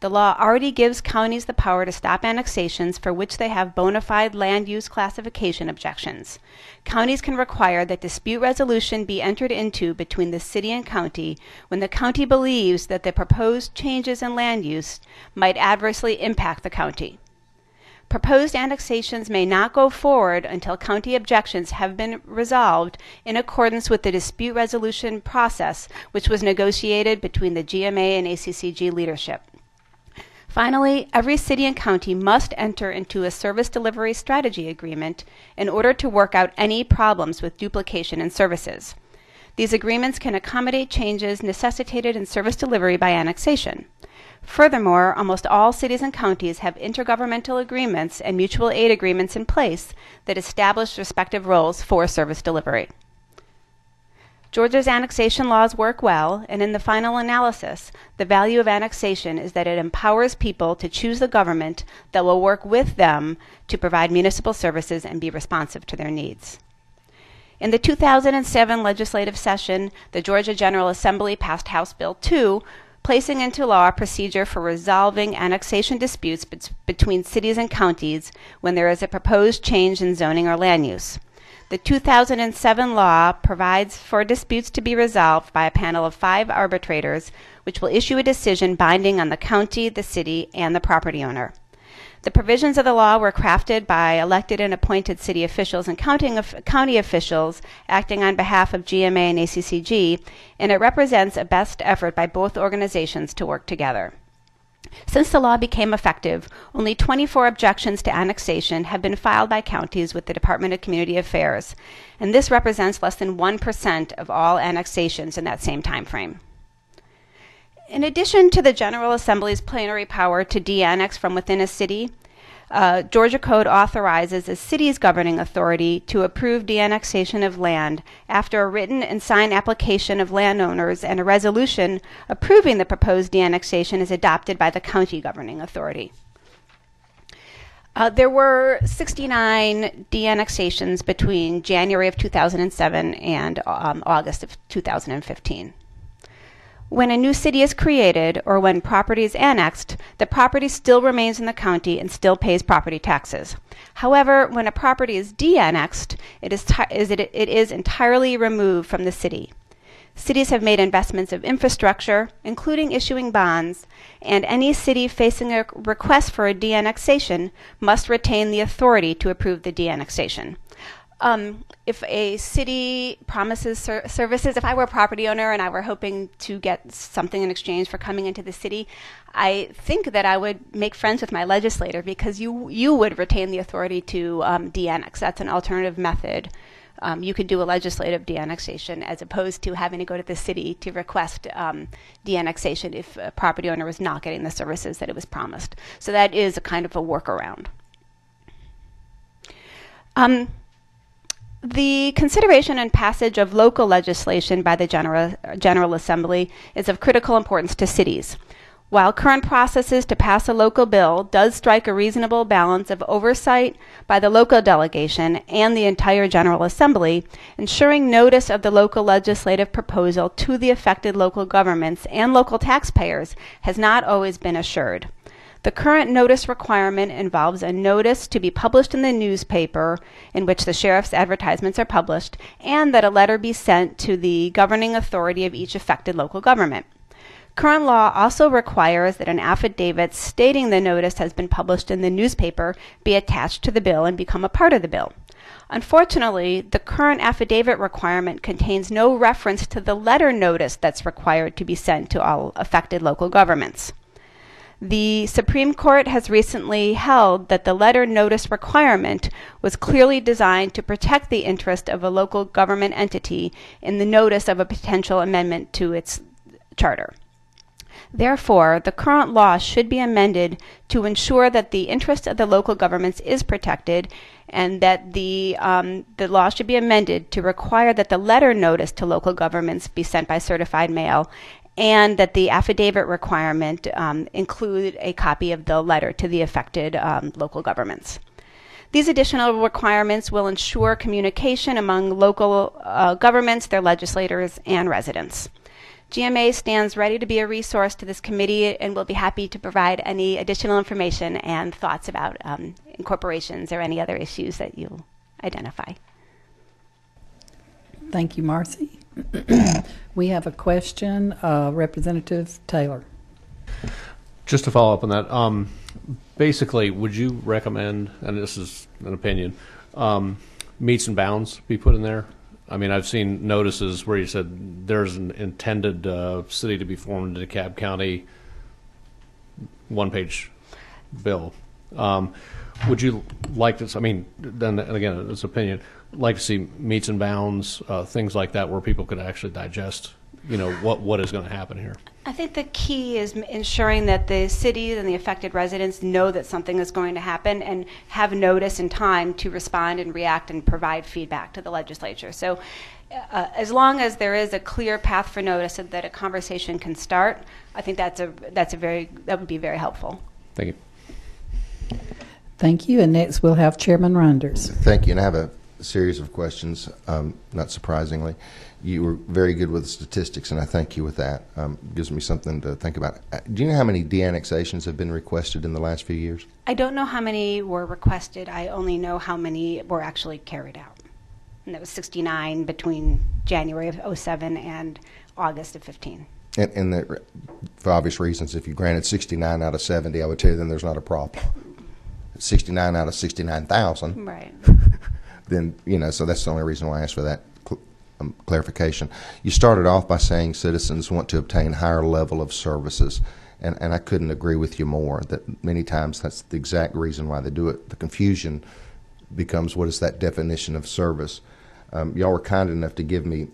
The law already gives counties the power to stop annexations for which they have bona fide land use classification objections. Counties can require that dispute resolution be entered into between the city and county when the county believes that the proposed changes in land use might adversely impact the county. Proposed annexations may not go forward until county objections have been resolved in accordance with the dispute resolution process, which was negotiated between the GMA and ACCG leadership. Finally, every city and county must enter into a service delivery strategy agreement in order to work out any problems with duplication in services. These agreements can accommodate changes necessitated in service delivery by annexation. Furthermore, almost all cities and counties have intergovernmental agreements and mutual aid agreements in place that establish respective roles for service delivery. Georgia's annexation laws work well, and in the final analysis, the value of annexation is that it empowers people to choose the government that will work with them to provide municipal services and be responsive to their needs. In the 2007 legislative session, the Georgia General Assembly passed House Bill 2, placing into law a procedure for resolving annexation disputes bet- between cities and counties when there is a proposed change in zoning or land use. The 2007 law provides for disputes to be resolved by a panel of five arbitrators, which will issue a decision binding on the county, the city, and the property owner. The provisions of the law were crafted by elected and appointed city officials and of, county officials acting on behalf of GMA and ACCG, and it represents a best effort by both organizations to work together. Since the law became effective, only 24 objections to annexation have been filed by counties with the Department of Community Affairs, and this represents less than 1% of all annexations in that same time frame. In addition to the General Assembly's plenary power to de-annex from within a city, uh, Georgia Code authorizes a city's governing authority to approve de-annexation of land after a written and signed application of landowners and a resolution approving the proposed de-annexation is adopted by the county governing authority. Uh, there were 69 de-annexations between January of 2007 and um, August of 2015. When a new city is created or when property is annexed, the property still remains in the county and still pays property taxes. However, when a property is de-annexed, it is, is it, it is entirely removed from the city. Cities have made investments of infrastructure, including issuing bonds, and any city facing a request for a de-annexation must retain the authority to approve the de-annexation. Um, if a city promises ser- services, if I were a property owner and I were hoping to get something in exchange for coming into the city, I think that I would make friends with my legislator because you you would retain the authority to um, de-annex. That's an alternative method. Um, you could do a legislative de-annexation as opposed to having to go to the city to request um, de-annexation if a property owner was not getting the services that it was promised. So that is a kind of a workaround. Um, the consideration and passage of local legislation by the General, General Assembly is of critical importance to cities. While current processes to pass a local bill does strike a reasonable balance of oversight by the local delegation and the entire General Assembly, ensuring notice of the local legislative proposal to the affected local governments and local taxpayers has not always been assured. The current notice requirement involves a notice to be published in the newspaper in which the sheriff's advertisements are published, and that a letter be sent to the governing authority of each affected local government. Current law also requires that an affidavit stating the notice has been published in the newspaper be attached to the bill and become a part of the bill. Unfortunately, the current affidavit requirement contains no reference to the letter notice that's required to be sent to all affected local governments. The Supreme Court has recently held that the letter notice requirement was clearly designed to protect the interest of a local government entity in the notice of a potential amendment to its charter. Therefore, the current law should be amended to ensure that the interest of the local governments is protected and that the, um, the law should be amended to require that the letter notice to local governments be sent by certified mail and that the affidavit requirement um, include a copy of the letter to the affected um, local governments. These additional requirements will ensure communication among local uh, governments, their legislators, and residents. GMA stands ready to be a resource to this committee and will be happy to provide any additional information and thoughts about um, incorporations or any other issues that you identify. Thank you, Marcy. We have a question, uh, Representative Taylor. Just to follow up on that, um, basically, would you recommend, and this is an opinion, um, metes and bounds be put in there? I mean, I've seen notices where you said there's an intended uh, city to be formed in DeKalb County, one page bill. Um, would you like to, I mean, then, and again, it's opinion, like to see metes and bounds, uh, things like that, where people could actually digest, you know, what, what is going to happen here? I think the key is m- ensuring that the cities and the affected residents know that something is going to happen and have notice and time to respond and react and provide feedback to the legislature. So, uh, as long as there is a clear path for notice and that a conversation can start, I think that's a that's a very that would be very helpful. Thank you. Thank you. And next, we'll have Chairman Rynders. Thank you, and I have a series of questions, um, not surprisingly. You were very good with statistics, and I thank you with that. Um, Gives me something to think about. Uh, Do you know how many de-annexations have been requested in the last few years? I don't know how many were requested. I only know how many were actually carried out. And that was 69 between January of 07 and August of 15. And, and that, for obvious reasons, if you granted 69 out of 70, I would tell you then there's not a problem. 69 out of 69,000, Right. then, you know, so that's the only reason why I asked for that cl- um, clarification. You started off by saying citizens want to obtain higher level of services, and, and I couldn't agree with you more, that many times that's the exact reason why they do it. The confusion becomes what is that definition of service? Um, y'all were kind enough to give me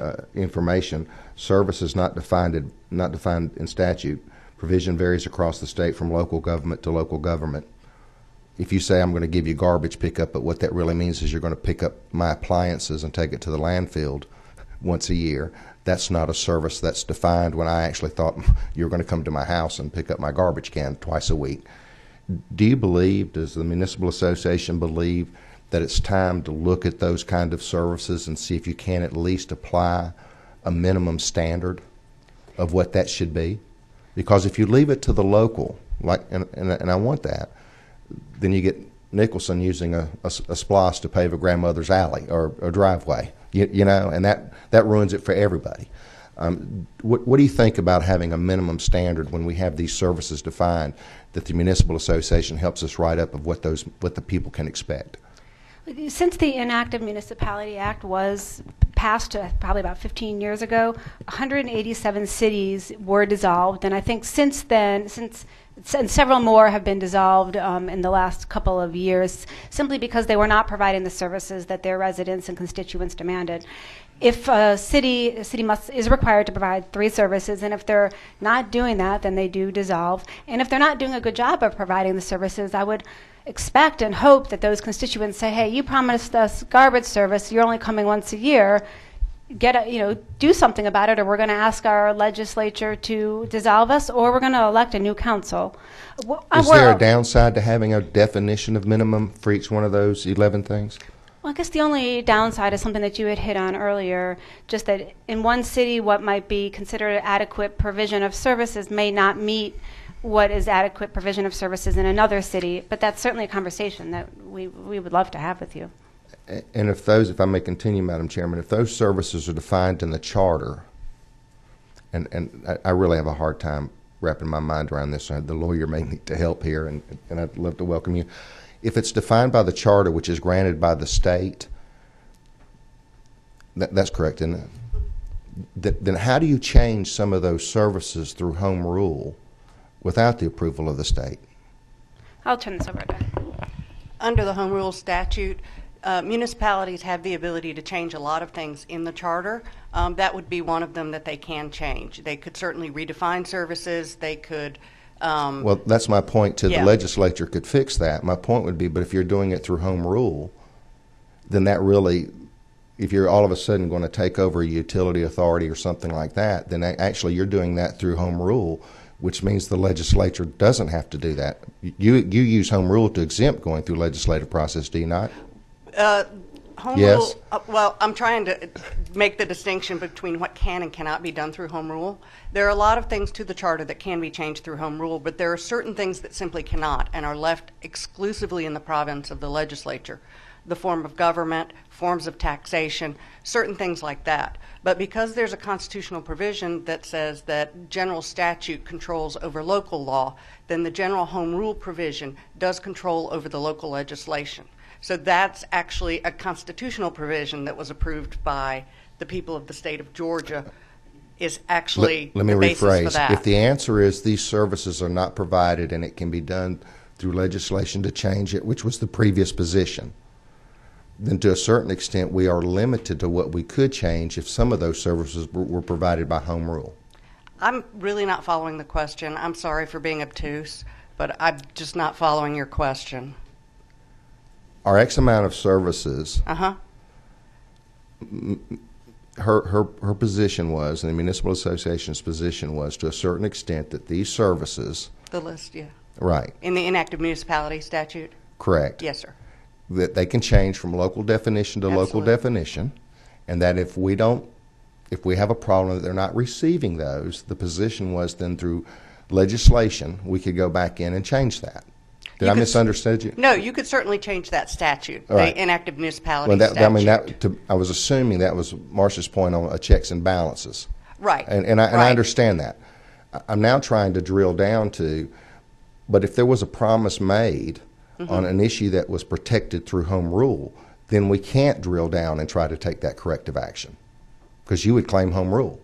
uh, information. Service is not defined in, not defined in statute. Provision varies across the state from local government to local government. If you say I'm going to give you garbage pickup, but what that really means is you're going to pick up my appliances and take it to the landfill once a year, that's not a service that's defined when I actually thought hmm, you were going to come to my house and pick up my garbage can twice a week. Do you believe, does the Municipal Association believe that it's time to look at those kind of services and see if you can at least apply a minimum standard of what that should be? Because if you leave it to the local, like, and, and, and I want that, then you get Nicholson using a, a, a SPLOST to pave a grandmother's alley or a driveway, you, you know, and that, that ruins it for everybody. Um, what, what do you think about having a minimum standard when we have these services defined that the municipal association helps us write up of what those what the people can expect? Since the Inactive Municipality Act was passed uh, probably about 15 years ago, 187 cities were dissolved, and I think since then, since and several more have been dissolved um, in the last couple of years, simply because they were not providing the services that their residents and constituents demanded. If a city, a city must is required to provide three services, and if they're not doing that, then they do dissolve. And if they're not doing a good job of providing the services, I would expect and hope that those constituents say, "Hey, you promised us garbage service. You're only coming once a year. Get a, you know, do something about it, or we're going to ask our legislature to dissolve us, or we're going to elect a new council." Wh- uh, Is there a downside to having a definition of minimum for each one of those 11 things? Well, I guess the only downside is something that you had hit on earlier, just that in one city, what might be considered adequate provision of services may not meet what is adequate provision of services in another city. But that's certainly a conversation that we, we would love to have with you. A- And if those, if I may continue, Madam Chairman, if those services are defined in the charter, and, and I, I really have a hard time wrapping my mind around this, the lawyer may need to help here, and, and I'd love to welcome you. If it's defined by the charter, which is granted by the state, that, that's correct, isn't it? Th- Then how do you change some of those services through home rule without the approval of the state? I'll turn this over to. Under the Home Rule statute, uh, municipalities have the ability to change a lot of things in the charter. Um, That would be one of them that they can change. They could certainly redefine services, they could, um, Well, that's my point to the legislature could fix that. My point would be, but if you're doing it through home rule, then that really, if you're all of a sudden going to take over a utility authority or something like that, then actually you're doing that through home rule, which means the legislature doesn't have to do that. You, you use home rule to exempt going through legislative process, do you not? Uh, Home Yes. rule, uh, well, I'm trying to make the distinction between what can and cannot be done through home rule. There are a lot of things to the charter that can be changed through home rule, but there are certain things that simply cannot and are left exclusively in the province of the legislature. The form of government, forms of taxation, certain things like that. But because there's a constitutional provision that says that general statute controls over local law, then the general home rule provision does control over the local legislation. So that's actually a constitutional provision that was approved by the people of the state of Georgia. Is actually Let, let me the basis for rephrase. that. If the answer is these services are not provided and it can be done through legislation to change it, which was the previous position, then to a certain extent, we are limited to what we could change if some of those services were, were provided by home rule. I'm really not following the question. I'm sorry for being obtuse, but I'm just not following your question. Our X amount of services, Uh huh. her, her, her position was, and the municipal association's position was, to a certain extent, that these services, The list, yeah. right, In the inactive municipality statute? correct, Yes, sir. that they can change from local definition to local Absolutely. definition, and that if we don't, if we have a problem that they're not receiving those, the position was then through legislation, we could go back in and change that. Did I could misunderstand you? No, you could certainly change that statute, All right. the inactive municipality Well, that, statute. I mean, that, to, I was assuming that was Marcia's point on uh, checks and balances. Right. And, and, I, and I Right. understand that. I- I'm now trying to drill down to, but if there was a promise made Mm-hmm. on an issue that was protected through home rule, then we can't drill down and try to take that corrective action. Because you would claim home rule.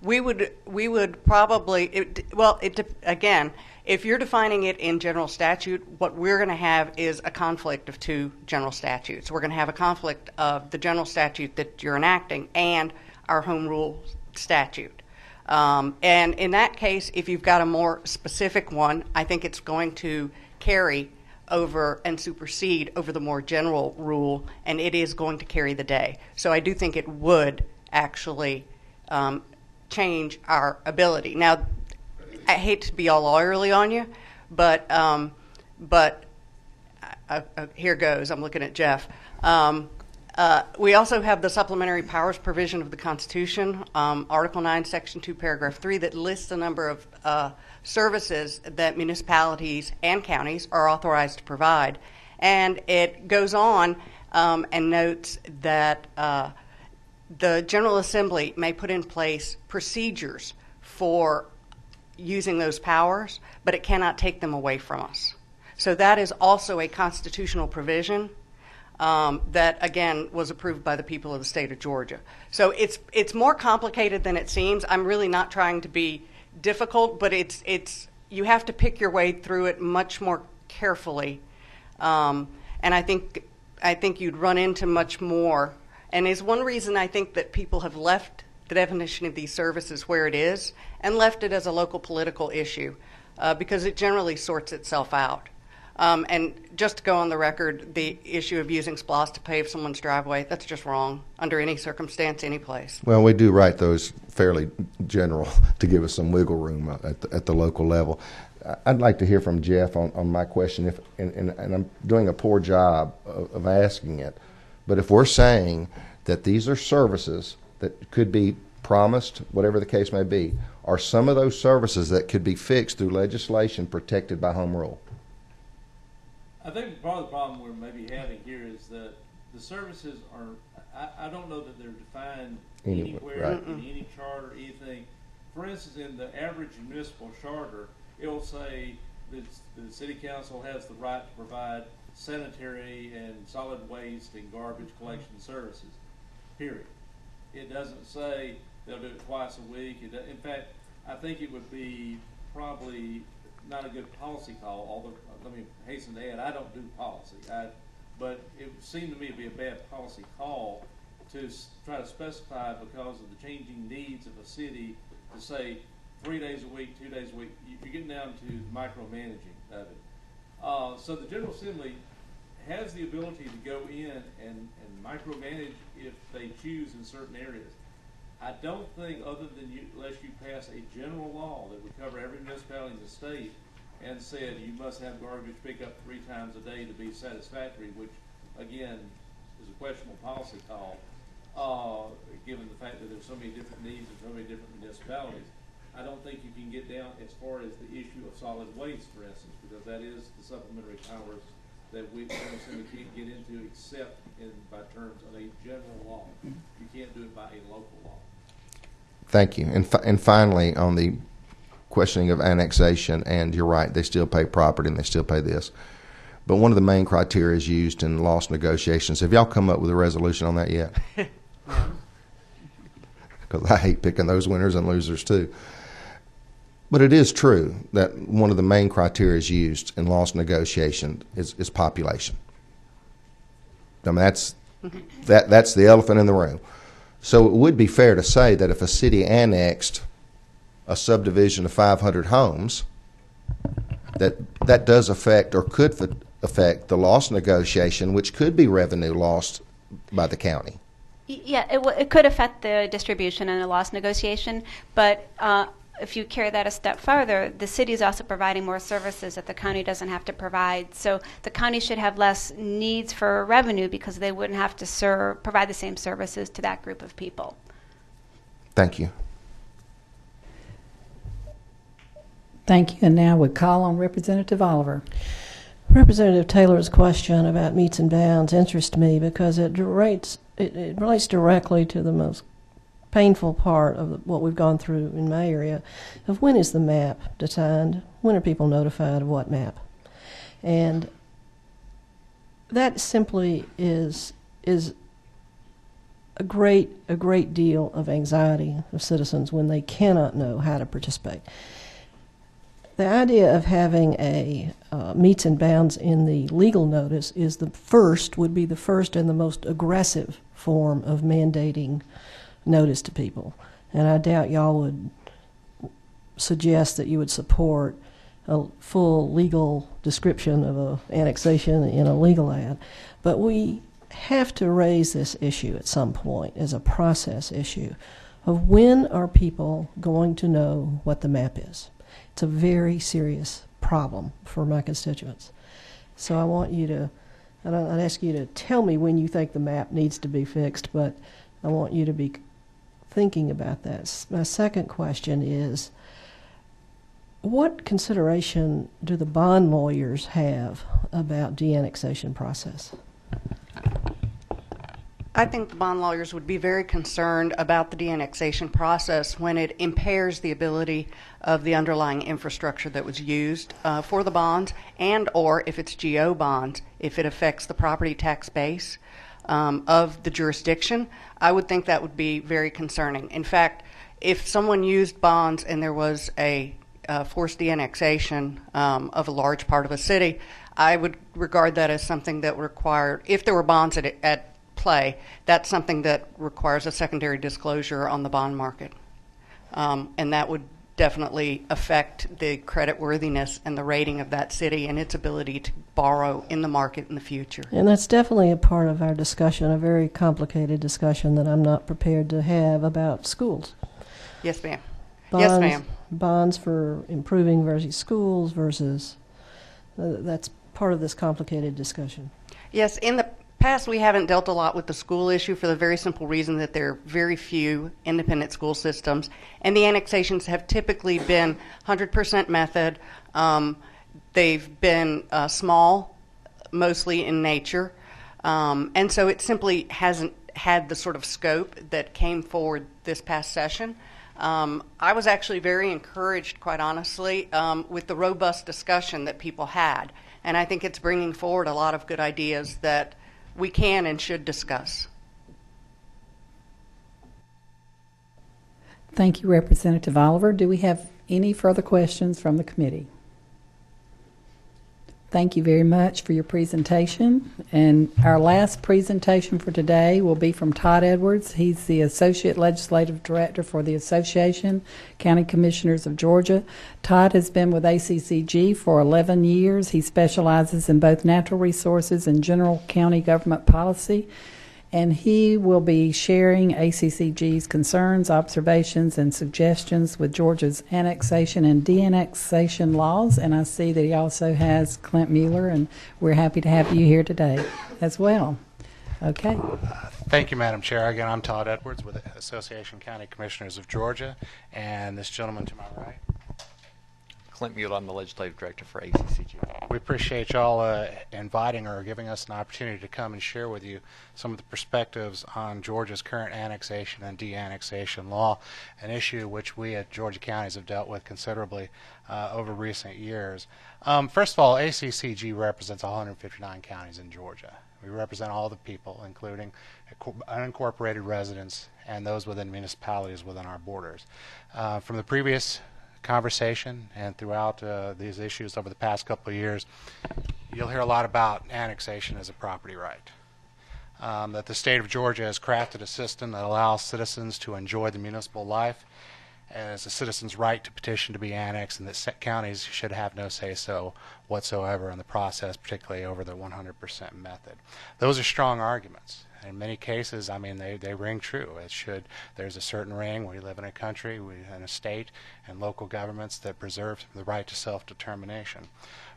We would, we would probably, it, well, it, dep- again, if you're defining it in general statute, what we're going to have is a conflict of two general statutes. We're going to have a conflict of the general statute that you're enacting and our home rule statute. Um, and in that case, if you've got a more specific one, I think it's going to carry over and supersede over the more general rule, and it is going to carry the day. So I do think it would actually um, change our ability. Now, I hate to be all lawyerly on you, but um, but uh, uh, here goes. I'm looking at Jeff. Um, uh, we also have the supplementary powers provision of the Constitution, um, Article 9, Section 2, Paragraph 3, that lists a number of uh, services that municipalities and counties are authorized to provide. And it goes on um, and notes that uh, the General Assembly may put in place procedures for using those powers, but it cannot take them away from us. So that is also a constitutional provision um, that, again, was approved by the people of the state of Georgia. So it's it's more complicated than it seems. I'm really not trying to be difficult, but it's it's you have to pick your way through it much more carefully, um, and I think I think you'd run into much more. And is one reason I think that people have left the definition of these services where it is and left it as a local political issue uh, because it generally sorts itself out. Um, and just to go on the record, the issue of using SPLOST to pave someone's driveway, that's just wrong under any circumstance, any place. Well, we do write those fairly general to give us some wiggle room at the, at the local level. I'd like to hear from Jeff on, on my question, if, and, and, and I'm doing a poor job of, of asking it, but if we're saying that these are services that could be promised, whatever the case may be, are some of those services that could be fixed through legislation protected by home rule? I think part of the problem we're maybe having here is that the services are, I, I don't know that they're defined Anywhere, anywhere, right. in any charter, anything. For instance, in the average municipal charter, it'll say that the city council has the right to provide sanitary and solid waste and garbage collection services, period. It doesn't say they'll do it twice a week. It, in fact, I think it would be probably not a good policy call, although, let me hasten to add, I don't do policy. I, but it seemed to me to be a bad policy call to try to specify because of the changing needs of a city to say three days a week, two days a week. You- You're getting down to micromanaging of it. Uh, so the General Assembly has the ability to go in and, and micromanage if they choose in certain areas. I don't think, other than you, unless you pass a general law that would cover every municipality in the state and said you must have garbage pickup three times a day to be satisfactory, which again is a questionable policy call, uh, given the fact that there's so many different needs in so many different municipalities. I don't think you can get down as far as the issue of solid waste, for instance, because that is the supplementary powers that we, General Assembly can't get into except in, by terms of a general law. You can't do it by a local law. Thank you. And, fi- and finally, on the questioning of annexation, and you're right, they still pay property and they still pay this. But one of the main criteria is used in LOST negotiations. Have y'all come up with a resolution on that yet? Because I hate picking those winners and losers too. But it is true that one of the main criteria used in LOST negotiation is, is population. I mean, that's, that, that's the elephant in the room. So it would be fair to say that if a city annexed a subdivision of 500 homes, that that does affect or could fa- affect the LOST negotiation, which could be revenue lost by the county. Yeah, it, w- it could affect the distribution and the LOST negotiation, but uh, if you carry that a step further, the city is also providing more services that the county doesn't have to provide. So the county should have less needs for revenue because they wouldn't have to serve, provide the same services to that group of people. Thank you. Thank you. And now we call on Representative Oliver. Representative Taylor's question about metes and bounds interests me because it relates it, it relates directly to the most painful part of what we've gone through in my area of when is the map designed, when are people notified of what map, and that simply is is a great a great deal of anxiety of citizens when they cannot know how to participate. The idea of having a uh, metes and bounds in the legal notice is the first, would be the first and the most aggressive form of mandating notice to people. And I doubt y'all would suggest that you would support a full legal description of a annexation in a legal ad. But we have to raise this issue at some point as a process issue of when are people going to know what the map is. It's a very serious problem for my constituents. So I want you to, I'd ask you to tell me when you think the map needs to be fixed, but I want you to be thinking about that. My second question is, what consideration do the bond lawyers have about de-annexation process? I think the bond lawyers would be very concerned about the de-annexation process when it impairs the ability of the underlying infrastructure that was used uh, for the bonds, and or if it's GO bonds, if it affects the property tax base um, of the jurisdiction. I would think that would be very concerning. In fact, if someone used bonds and there was a uh, forced de-annexation um, of a large part of a city, I would regard that as something that required, if there were bonds at, at play, that's something that requires a secondary disclosure on the bond market. Um, and that would definitely affect the creditworthiness and the rating of that city and its ability to borrow in the market in the future. And that's definitely a part of our discussion, a very complicated discussion that I'm not prepared to have about schools. Yes, ma'am. Yes, Bonds- ma'am. Bonds for improving versus schools versus, uh, that's part of this complicated discussion. Yes, in the past, we haven't dealt a lot with the school issue for the very simple reason that there are very few independent school systems, and the annexations have typically been 100% method. Um, they've been uh, small, mostly in nature, um, and so it simply hasn't had the sort of scope that came forward this past session. Um, I was actually very encouraged, quite honestly, um, with the robust discussion that people had. And I think it's bringing forward a lot of good ideas that we can and should discuss. Thank you, Representative Oliver. Do we have any further questions from the committee? Thank you very much for your presentation. And our last presentation for today will be from Todd Edwards. He's the Associate Legislative Director for the Association County Commissioners of Georgia. Todd has been with ACCG for 11 years. He specializes in both natural resources and general county government policy and he will be sharing ACCG's concerns, observations, and suggestions with Georgia's annexation and de-annexation laws. And I see that he also has Clint Mueller, and we're happy to have you here today as well. Okay. Thank you, Madam Chair. Again, I'm Todd Edwards with the Association County Commissioners of Georgia, and this gentleman to my right. Clint Mueller, I'm the legislative director for ACCG. We appreciate y'all uh, inviting or giving us an opportunity to come and share with you some of the perspectives on Georgia's current annexation and de-annexation law, an issue which we at Georgia counties have dealt with considerably uh, over recent years. Um, first of all, ACCG represents 159 counties in Georgia. We represent all the people, including unincorporated residents and those within municipalities within our borders. Uh, from the previous conversation and throughout uh, these issues over the past couple of years, you'll hear a lot about annexation as a property right. Um, that the state of Georgia has crafted a system that allows citizens to enjoy the municipal life as a citizen's right to petition to be annexed, and that counties should have no say so whatsoever in the process, particularly over the 100% method. Those are strong arguments. In many cases, I mean, they, they ring true. It should, there's a certain ring. We live in a country, we, in a state, and local governments that preserve the right to self determination.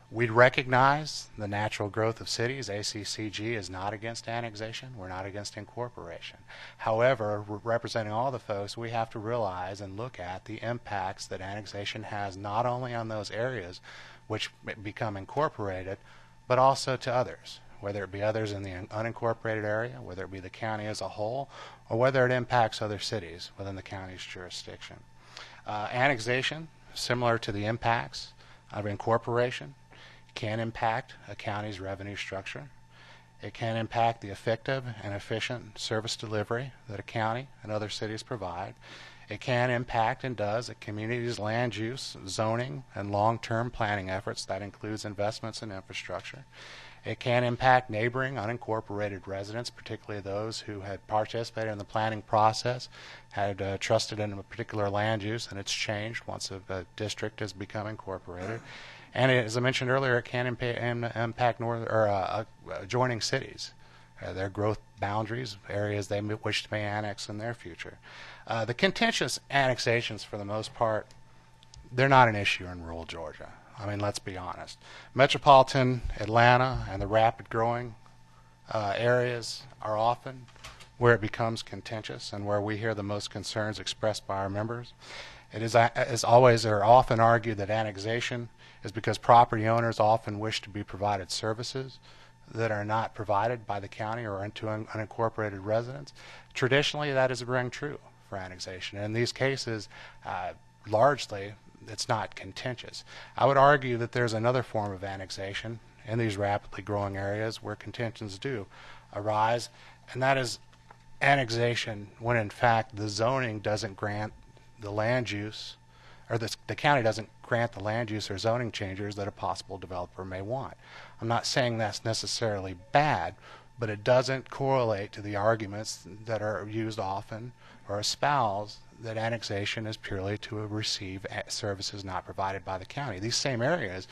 We recognize the natural growth of cities. ACCG is not against annexation. We're not against incorporation. However, re- representing all the folks, we have to realize and look at the impacts that annexation has not only on those areas which become incorporated, but also to others, whether it be others in the unincorporated area, whether it be the county as a whole, or whether it impacts other cities within the county's jurisdiction. Uh, annexation, similar to the impacts of incorporation, can impact a county's revenue structure. It can impact the effective and efficient service delivery that a county and other cities provide. It can impact and does a community's land use, zoning, and long-term planning efforts. That includes investments in infrastructure. It can impact neighboring unincorporated residents, particularly those who had participated in the planning process, had uh, trusted in a particular land use, and it's changed once a, a district has become incorporated. And it, as I mentioned earlier, it can impa- im- impact north or uh, uh, adjoining cities, uh, their growth boundaries, areas they wish to be annexed in their future. Uh, the contentious annexations, for the most part, they're not an issue in rural Georgia. I mean, let's be honest. Metropolitan Atlanta and the rapid growing uh, areas are often where it becomes contentious and where we hear the most concerns expressed by our members. It is, as always, or often argued that annexation is because property owners often wish to be provided services that are not provided by the county or into un- unincorporated residents. Traditionally, that has rung true for annexation. And In these cases, uh, largely, it's not contentious. I would argue that there's another form of annexation in these rapidly growing areas where contentions do arise, and that is annexation when in fact the zoning doesn't grant the land use, or the, the county doesn't grant the land use or zoning changes that a possible developer may want. I'm not saying that's necessarily bad, but it doesn't correlate to the arguments that are used often or espoused that annexation is purely to receive services not provided by the county. These same areas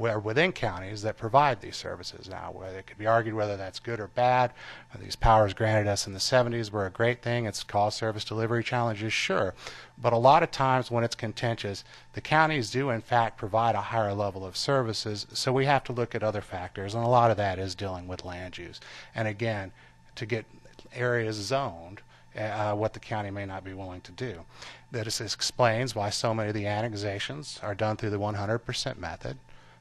are within counties that provide these services now. Whether it could be argued whether that's good or bad. These powers granted us in the 70s were a great thing. It's caused service delivery challenges, sure. But a lot of times when it's contentious, the counties do in fact provide a higher level of services, so we have to look at other factors, and a lot of that is dealing with land use. And again, to get areas zoned, uh, what the county may not be willing to do. This explains why so many of the annexations are done through the 100% method.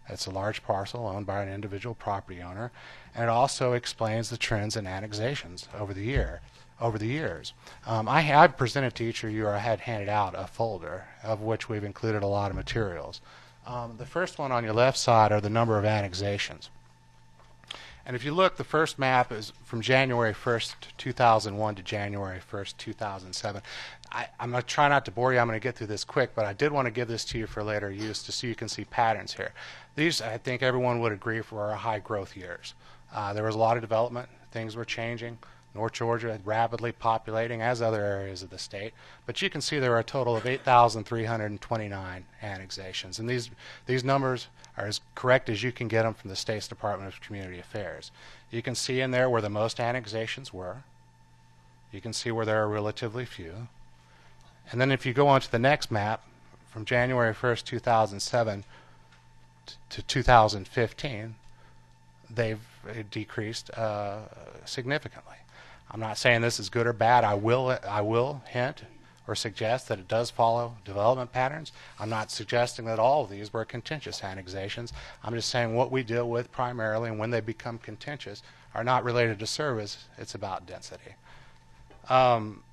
It's a large parcel owned by an individual property owner, and it also explains the trends in annexations over the year. Over the years, um, I have presented to each of you, or I had handed out a folder of which we've included a lot of materials. Um, the first one on your left side are the number of annexations. And if you look, the first map is from January 1st, 2001 to January 1st, 2007. I, I'm going to try not to bore you. I'm going to get through this quick, but I did want to give this to you for later use just so you can see patterns here. These, I think everyone would agree, were our high growth years. Uh, there was a lot of development. Things were changing. North Georgia rapidly populating, as other areas of the state. But you can see there are a total of 8,329 annexations. And these, these numbers are as correct as you can get them from the state's Department of Community Affairs. You can see in there where the most annexations were. You can see where there are relatively few. And then if you go on to the next map, from January 1st, 2007 to 2015, they've uh, decreased uh, significantly. I'm not saying this is good or bad. I will I will hint or suggest that it does follow development patterns. I'm not suggesting that all of these were contentious annexations. I'm just saying what we deal with primarily and when they become contentious are not related to service. It's about density. Um,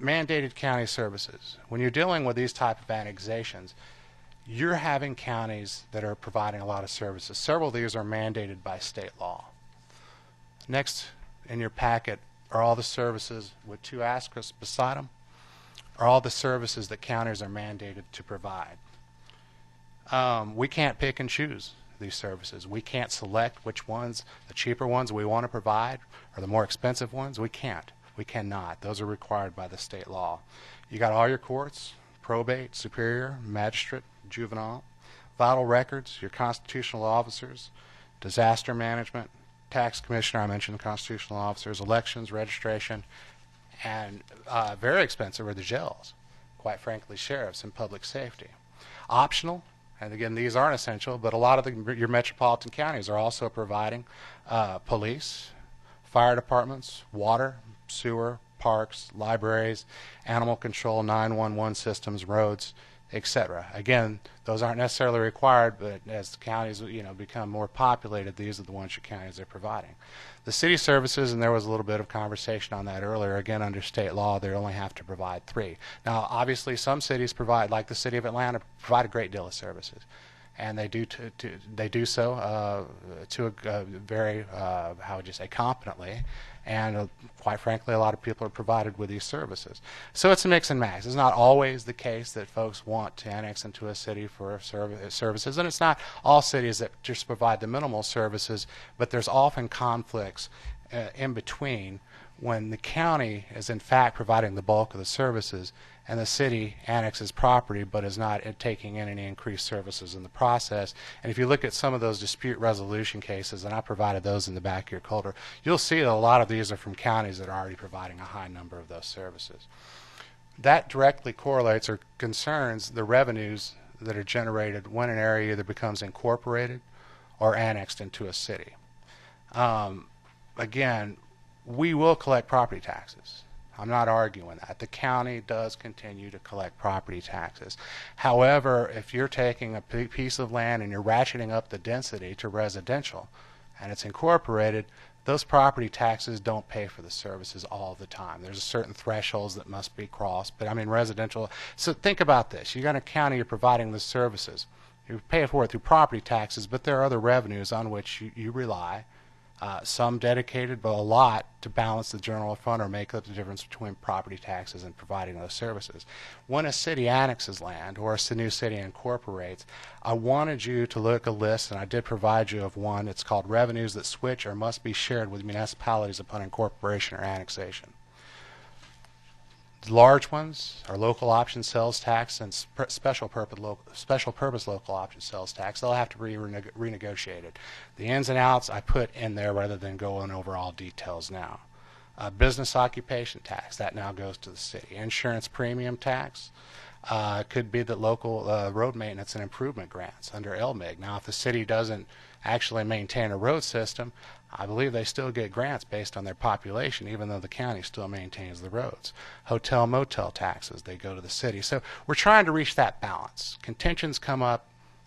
mandated county services. When you're dealing with these type of annexations, you're having counties that are providing a lot of services. Several of these are mandated by state law. Next in your packet are all the services with two asterisks beside them. are all the services that counties are mandated to provide. Um, we can't pick and choose these services. We can't select which ones, the cheaper ones we want to provide or the more expensive ones. We can't. We cannot. Those are required by the state law. You got all your courts, probate, superior, magistrate, juvenile, vital records, your constitutional officers, disaster management, tax commissioner, I mentioned constitutional officers, elections, registration, and uh, very expensive are the jails, quite frankly, sheriffs and public safety. Optional, and again, these aren't essential, but a lot of the, your metropolitan counties are also providing uh, police, fire departments, water, sewer, parks, libraries, animal control, 911 systems, roads, etc. Again, those aren't necessarily required, but as the counties you know become more populated, these are the ones your counties are providing. The city services, and there was a little bit of conversation on that earlier. Again, under state law, they only have to provide three. Now, obviously, some cities provide, like the city of Atlanta, provide a great deal of services and they do to, to, they do so uh, to a, a very uh, how would you say competently, and uh, quite frankly, a lot of people are provided with these services. So it's a mix and match. It's not always the case that folks want to annex into a city for serv- services, and it's not all cities that just provide the minimal services, but there's often conflicts uh, in between when the county is in fact providing the bulk of the services and the city annexes property but is not taking in any increased services in the process. And if you look at some of those dispute resolution cases, and I provided those in the back of your folder, you'll see that a lot of these are from counties that are already providing a high number of those services. That directly correlates or concerns the revenues that are generated when an area either becomes incorporated or annexed into a city. Um, again, we will collect property taxes. I'm not arguing that. The county does continue to collect property taxes. However, if you're taking a piece of land and you're ratcheting up the density to residential and it's incorporated, those property taxes don't pay for the services all the time. There's a certain thresholds that must be crossed, but I mean residential. So think about this. You got a county, you're providing the services. You pay for it through property taxes, but there are other revenues on which you, you rely uh, some dedicated, but a lot to balance the general fund or make up the difference between property taxes and providing those services. When a city annexes land or a new city incorporates, I wanted you to look at a list, and I did provide you of one. It's called revenues that switch or must be shared with municipalities upon incorporation or annexation large ones are local option sales tax and sp- special purpose local, special purpose local option sales tax. They'll have to be rene- renegotiated. The ins and outs I put in there rather than going over all details now. Uh, business occupation tax that now goes to the city. Insurance premium tax uh, could be the local uh, road maintenance and improvement grants under LMIG. Now, if the city doesn't actually maintain a road system, I believe they still get grants based on their population, even though the county still maintains the roads. Hotel motel taxes, they go to the city. So we're trying to reach that balance. Contentions come up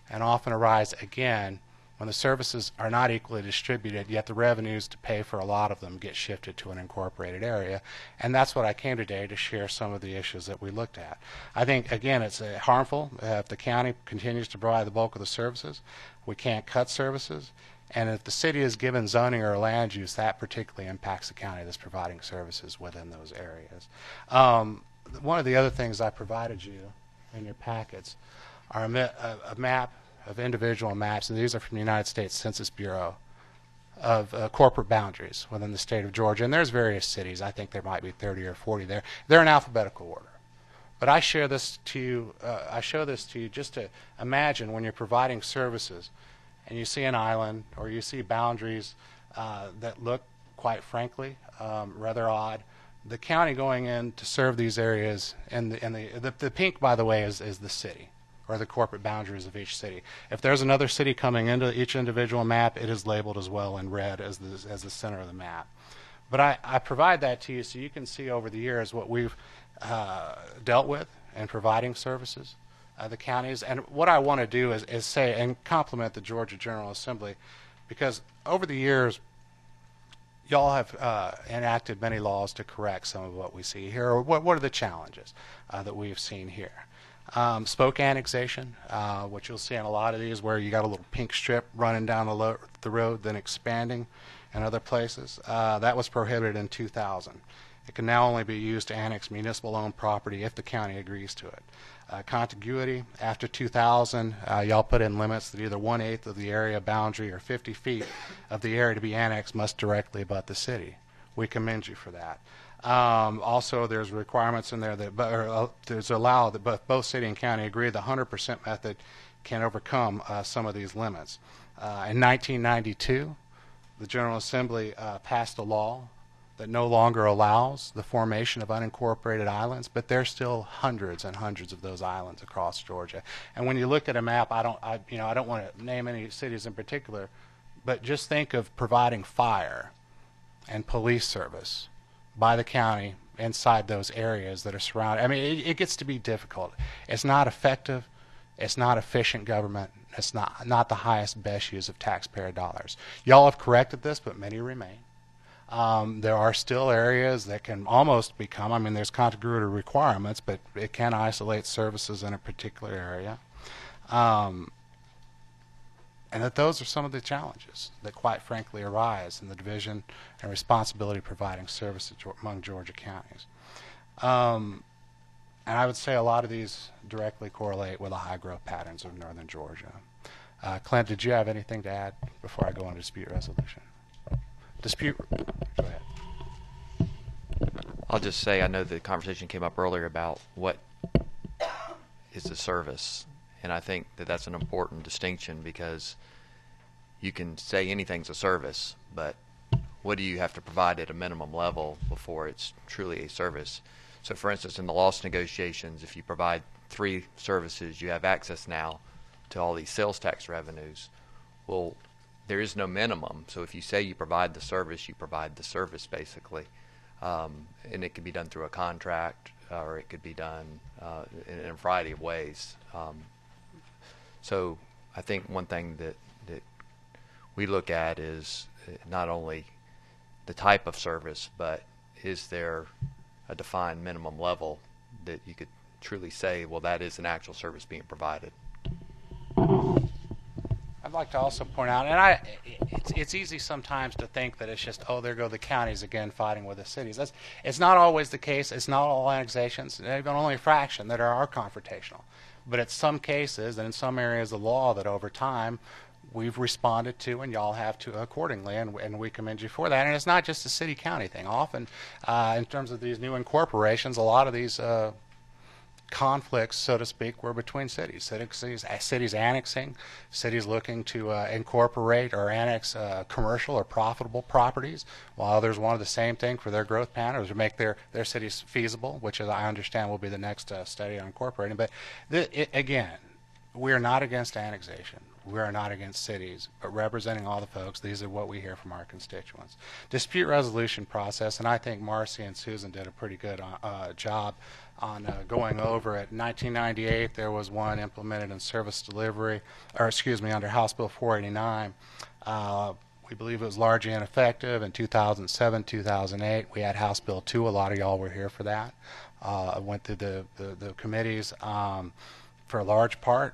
and often arise again when the services are not equally distributed, yet the revenues to pay for a lot of them get shifted to an incorporated area. And that's what I came today to share some of the issues that we looked at. I think, again, it's uh, harmful if the county continues to provide the bulk of the services. We can't cut services. And if the city is given zoning or land use, that particularly impacts the county that's providing services within those areas. Um, one of the other things I provided you in your packets are a, a, map of individual maps, and these are from the United States Census Bureau of uh, corporate boundaries within the state of Georgia. And there's various cities. I think there might be 30 or 40 there. They're in alphabetical order. But I share this to you. Uh, I show this to you just to imagine when you're providing services and you see an island or you see boundaries uh, that look, quite frankly, um, rather odd. The county going in to serve these areas, and the, and the, the, the pink, by the way, is, is the city or the corporate boundaries of each city. If there's another city coming into each individual map, it is labeled as well in red as the, as the center of the map. But I, I provide that to you so you can see over the years what we've uh, dealt with in providing services uh, the counties. And what I want to do is, is say and compliment the Georgia General Assembly because over the years, y'all have uh, enacted many laws to correct some of what we see here. What, what are the challenges uh, that we've seen here? Um, spoke annexation, uh, which you'll see in a lot of these, where you got a little pink strip running down the, the road, then expanding in other places. Uh, that was prohibited in 2000. It can now only be used to annex municipal-owned property if the county agrees to it. Uh, contiguity, after 2000, uh, y'all put in limits that either one-eighth of the area boundary or 50 feet of the area to be annexed must directly abut the city. We commend you for that. Um, also, there's requirements in there that, or, uh, there's allow that both, both city and county agree the 100% method can overcome uh, some of these limits. Uh, in 1992, the General Assembly uh, passed a law that no longer allows the formation of unincorporated islands, but there's still hundreds and hundreds of those islands across Georgia. And when you look at a map, I don't, I, you know, I don't want to name any cities in particular, but just think of providing fire and police service by the county inside those areas that are surrounded. I mean, it, it gets to be difficult. It's not effective. It's not efficient government. It's not not the highest best use of taxpayer dollars. Y'all have corrected this, but many remain. Um, there are still areas that can almost become. I mean, there's contiguity requirements, but it can isolate services in a particular area. Um, and that those are some of the challenges that, quite frankly, arise in the division and responsibility providing services among Georgia counties. Um, and I would say a lot of these directly correlate with the high growth patterns of northern Georgia. Uh, Clint, did you have anything to add before I go on dispute resolution? Dispute, go ahead. I'll just say I know the conversation came up earlier about what is the service, and I think that that's an important distinction because you can say anything's a service, but what do you have to provide at a minimum level before it's truly a service? So, for instance, in the LOST negotiations, if you provide three services, you have access now to all these sales tax revenues. Well, there is no minimum. So, if you say you provide the service, you provide the service basically. Um, and it can be done through a contract uh, or it could be done uh, in, in a variety of ways. Um, so I think one thing that, that we look at is uh, not only the type of service, but is there a defined minimum level that you could truly say, well, that is an actual service being provided. I'd like to also point out, and I, it's, it's easy sometimes to think that it's just, oh, there go the counties again fighting with the cities. That's, it's not always the case. It's not all annexations, even only a fraction that are, confrontational. But it's some cases and in some areas of law that over time we've responded to, and y'all have to accordingly, and, and we commend you for that. And it's not just a city county thing. Often, uh, in terms of these new incorporations, a lot of these uh, conflicts, so to speak, were between cities. Cities, cities annexing, cities looking to uh, incorporate or annex uh, commercial or profitable properties, while others wanted the same thing for their growth patterns to make their, their cities feasible, which, as I understand, will be the next uh, study on incorporating. But it, again, we are not against annexation. We are not against cities, but representing all the folks, these are what we hear from our constituents. Dispute resolution process, and I think Marcy and Susan did a pretty good uh, uh, job on uh, going over it. In 1998, there was one implemented in service delivery, or excuse me, under House Bill 489. Uh, we believe it was largely ineffective. In 2007, 2008, we had House Bill 2. A lot of y'all were here for that. Uh, went through the, the, the committees. Um, for a large part,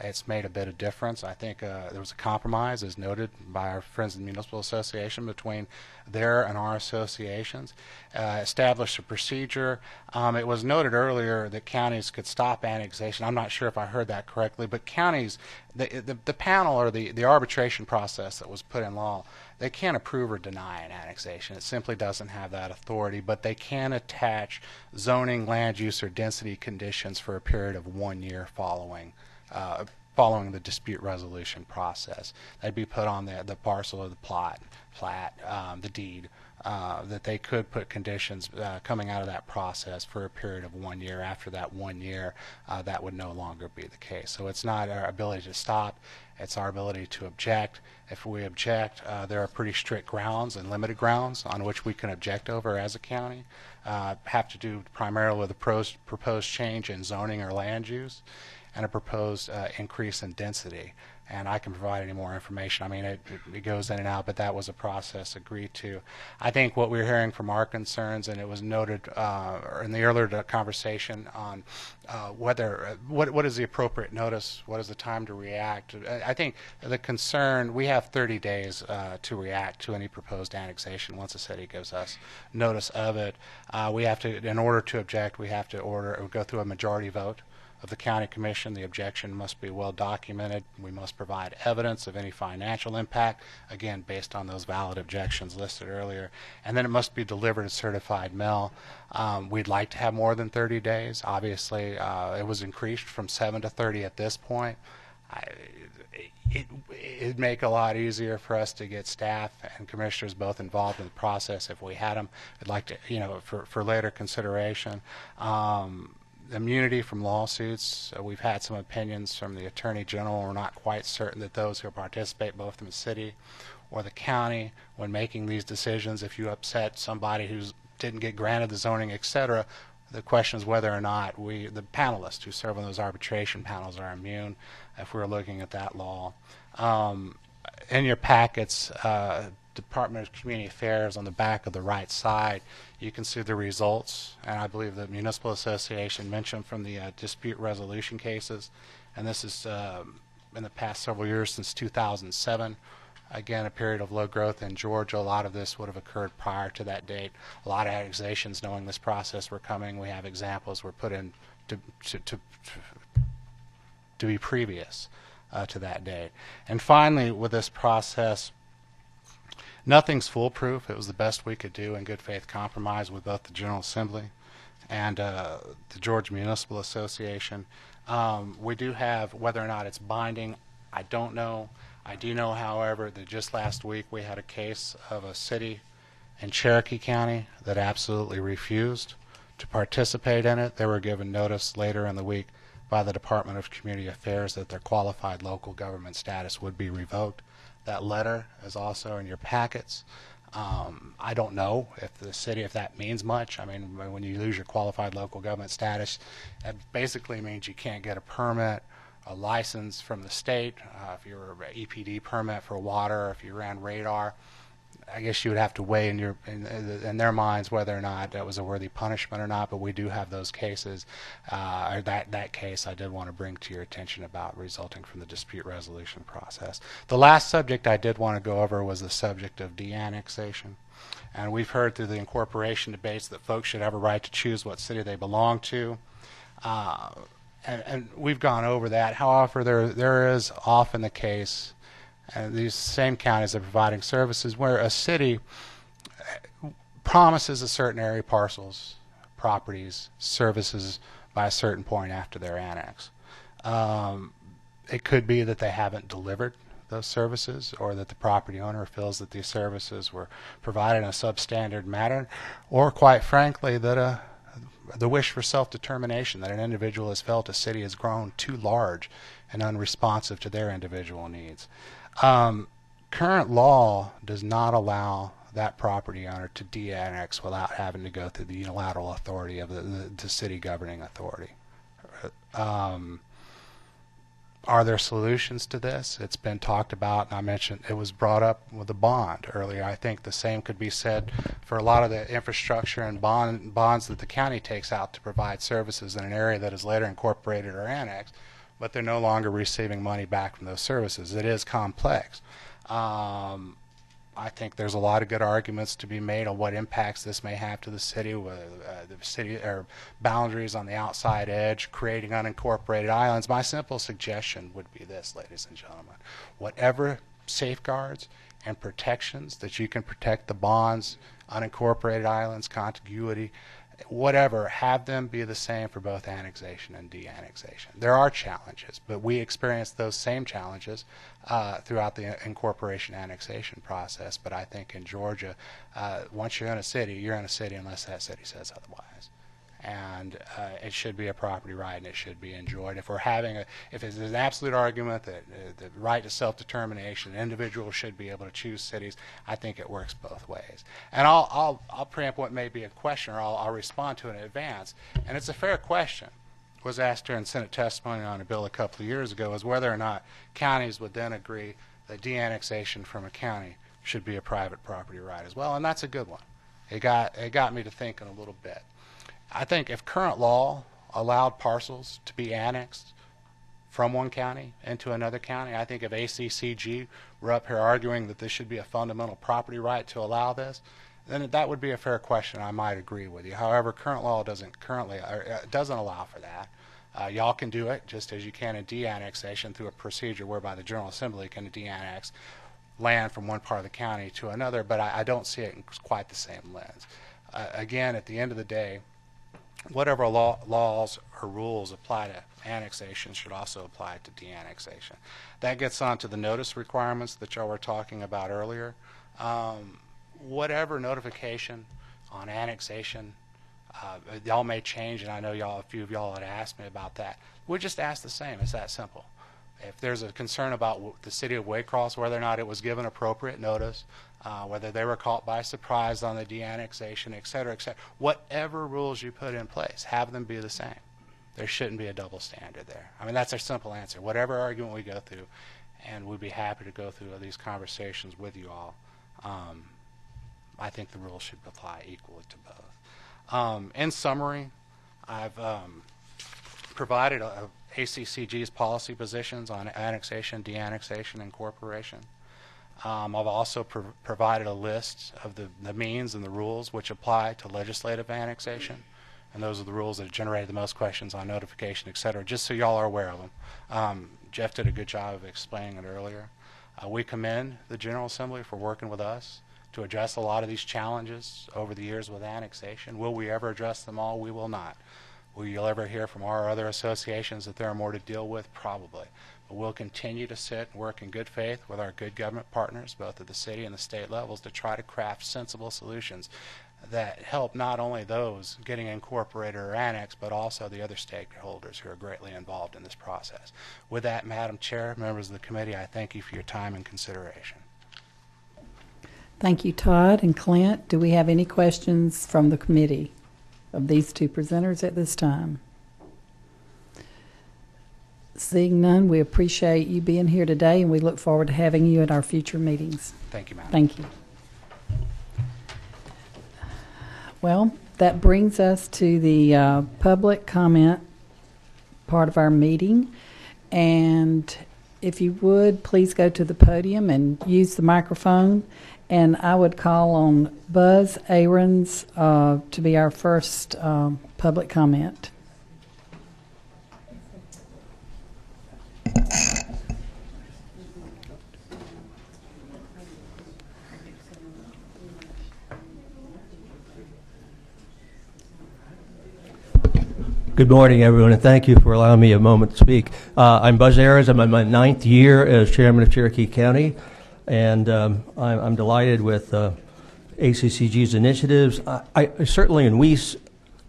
it's made a bit of difference. I think uh, there was a compromise, as noted by our friends in the Municipal Association, between their and our associations. Uh, established a procedure. Um, it was noted earlier that counties could stop annexation. I'm not sure if I heard that correctly, but counties, the, the, the panel or the, the arbitration process that was put in law, they can't approve or deny an annexation. It simply doesn't have that authority, but they can attach zoning, land use, or density conditions for a period of one year following uh, following the dispute resolution process. They'd be put on the, the parcel of the plot, plat, um, the deed, uh, that they could put conditions uh, coming out of that process for a period of one year. After that one year, uh, that would no longer be the case. So it's not our ability to stop, it's our ability to object. If we object, uh, there are pretty strict grounds and limited grounds on which we can object over as a county. Uh, have to do primarily with pros- proposed change in zoning or land use and a proposed uh, increase in density. and I can provide any more information. I mean, it, it goes in and out, but that was a process agreed to. I think what we're hearing from our concerns, and it was noted uh, in the earlier conversation on uh, whether uh, what what is the appropriate notice, what is the time to react. I, I think the concern we have 30 days uh, to react to any proposed annexation once the city gives us notice of it. Uh, we have to, in order to object, we have to order go through a majority vote of the county commission. The objection must be well documented. We must provide evidence of any financial impact, again, based on those valid objections listed earlier. And then it must be delivered as certified mail. Um, we'd like to have more than 30 days. Obviously, uh, it was increased from 7 to 30 at this point. I, it, it'd make a lot easier for us to get staff and commissioners both involved in the process if we had them. I'd like to, you know, for, for later consideration. Um, immunity from lawsuits. Uh, we've had some opinions from the Attorney General. We're not quite certain that those who participate, both in the city or the county, when making these decisions, if you upset somebody who didn't get granted the zoning, etc., the question is whether or not we, the panelists who serve on those arbitration panels, are immune if we're looking at that law. Um, in your packets, uh, Department of Community Affairs on the back of the right side, you can see the results. And I believe the Municipal Association mentioned from the uh, dispute resolution cases. And this is um, in the past several years since 2007. Again, a period of low growth in Georgia. A lot of this would have occurred prior to that date. A lot of annexations, knowing this process were coming, we have examples were put in to, to, to, to be previous uh, to that date. And finally, with this process, Nothing's foolproof. It was the best we could do in good faith compromise with both the General Assembly and uh, the Georgia Municipal Association. Um, we do have whether or not it's binding. I don't know. I do know, however, that just last week we had a case of a city in Cherokee County that absolutely refused to participate in it. They were given notice later in the week by the Department of Community Affairs that their qualified local government status would be revoked. That letter is also in your packets. Um, I don't know if the city, if that means much. I mean, when you lose your qualified local government status, that basically means you can't get a permit, a license from the state. Uh, if you're an EPD permit for water, if you ran radar, I guess you would have to weigh in your in, in, their minds whether or not that was a worthy punishment or not. But we do have those cases. Uh, or that that case I did want to bring to your attention about resulting from the dispute resolution process. The last subject I did want to go over was the subject of de-annexation. And we've heard through the incorporation debates that folks should have a right to choose what city they belong to. Uh, and, and we've gone over that. However, there there is often the case and these same counties are providing services where a city promises a certain area parcels, properties, services by a certain point after their annex. Um, it could be that they haven't delivered those services or that the property owner feels that these services were provided in a substandard manner or quite frankly that a the wish for self-determination that an individual has felt a city has grown too large and unresponsive to their individual needs. Um, current law does not allow that property owner to de-annex without having to go through the unilateral authority of the, the, the city governing authority. Um, are there solutions to this? It's been talked about, and I mentioned it was brought up with a bond earlier. I think the same could be said for a lot of the infrastructure and bond bonds that the county takes out to provide services in an area that is later incorporated or annexed but they're no longer receiving money back from those services. It is complex. Um, I think there's a lot of good arguments to be made on what impacts this may have to the city, uh, the city or boundaries on the outside edge, creating unincorporated islands. My simple suggestion would be this, ladies and gentlemen: whatever safeguards and protections that you can protect the bonds, unincorporated islands, contiguity, whatever, have them be the same for both annexation and de-annexation. There are challenges, but we experience those same challenges uh, throughout the incorporation annexation process. But I think in Georgia, uh, once you're in a city, you're in a city unless that city says otherwise and uh, it should be a property right and it should be enjoyed. If we're having a, if it's an absolute argument that uh, the right to self-determination, individuals should be able to choose cities, I think it works both ways. And I'll, I'll, I'll preempt what may be a question or I'll, I'll respond to it in advance. And it's a fair question. was asked during Senate testimony on a bill a couple of years ago is whether or not counties would then agree that de-annexation from a county should be a private property right as well, and that's a good one. It got it got me to thinking a little bit. I think if current law allowed parcels to be annexed from one county into another county, I think if ACCG were up here arguing that this should be a fundamental property right to allow this, then that would be a fair question. I might agree with you. However, current law doesn't currently or, uh, doesn't allow for that. Uh, y'all can do it just as you can in de-annexation through a procedure whereby the General Assembly can de-annex land from one part of the county to another, but I, I don't see it in quite the same lens. Uh, again, at the end of the day, whatever law, laws or rules apply to annexation should also apply to de-annexation. That gets on to the notice requirements that y'all were talking about earlier. Um, whatever notification on annexation, uh, y'all may change, and I know y'all, a few of y'all had asked me about that. We just ask the same. It's that simple. If there's a concern about the city of Waycross, whether or not it was given appropriate notice, uh, whether they were caught by surprise on the de-annexation, et cetera, et cetera, whatever rules you put in place, have them be the same. There shouldn't be a double standard there. I mean, that's our simple answer. Whatever argument we go through, and we'd be happy to go through these conversations with you all. Um, I think the rules should apply equally to both. Um, in summary, I've um, provided a, a ACCG's policy positions on annexation, de-annexation, incorporation. Um, I've also pro- provided a list of the, the means and the rules which apply to legislative annexation, and those are the rules that generated the most questions on notification, et cetera, just so y'all are aware of them. Um, Jeff did a good job of explaining it earlier. Uh, we commend the General Assembly for working with us to address a lot of these challenges over the years with annexation. Will we ever address them all? We will not. Will you ever hear from our other associations that there are more to deal with? Probably. We'll continue to sit and work in good faith with our good government partners, both at the city and the state levels, to try to craft sensible solutions that help not only those getting incorporated or annexed, but also the other stakeholders who are greatly involved in this process. With that, Madam Chair, members of the committee, I thank you for your time and consideration. Thank you, Todd and Clint. Do we have any questions from the committee of these two presenters at this time? Seeing none, we appreciate you being here today, and we look forward to having you at our future meetings. Thank you, Madam. Thank you. Well, that brings us to the uh, public comment part of our meeting. And if you would, please go to the podium and use the microphone. And I would call on Buzz Ahrens uh, to be our first um, public comment. Good morning, everyone, and thank you for allowing me a moment to speak. Uh, I'm Buzz Ahrens. I'm in my ninth year as chairman of Cherokee County, and um, I'm, I'm delighted with uh, ACCG's initiatives. I, I certainly, and we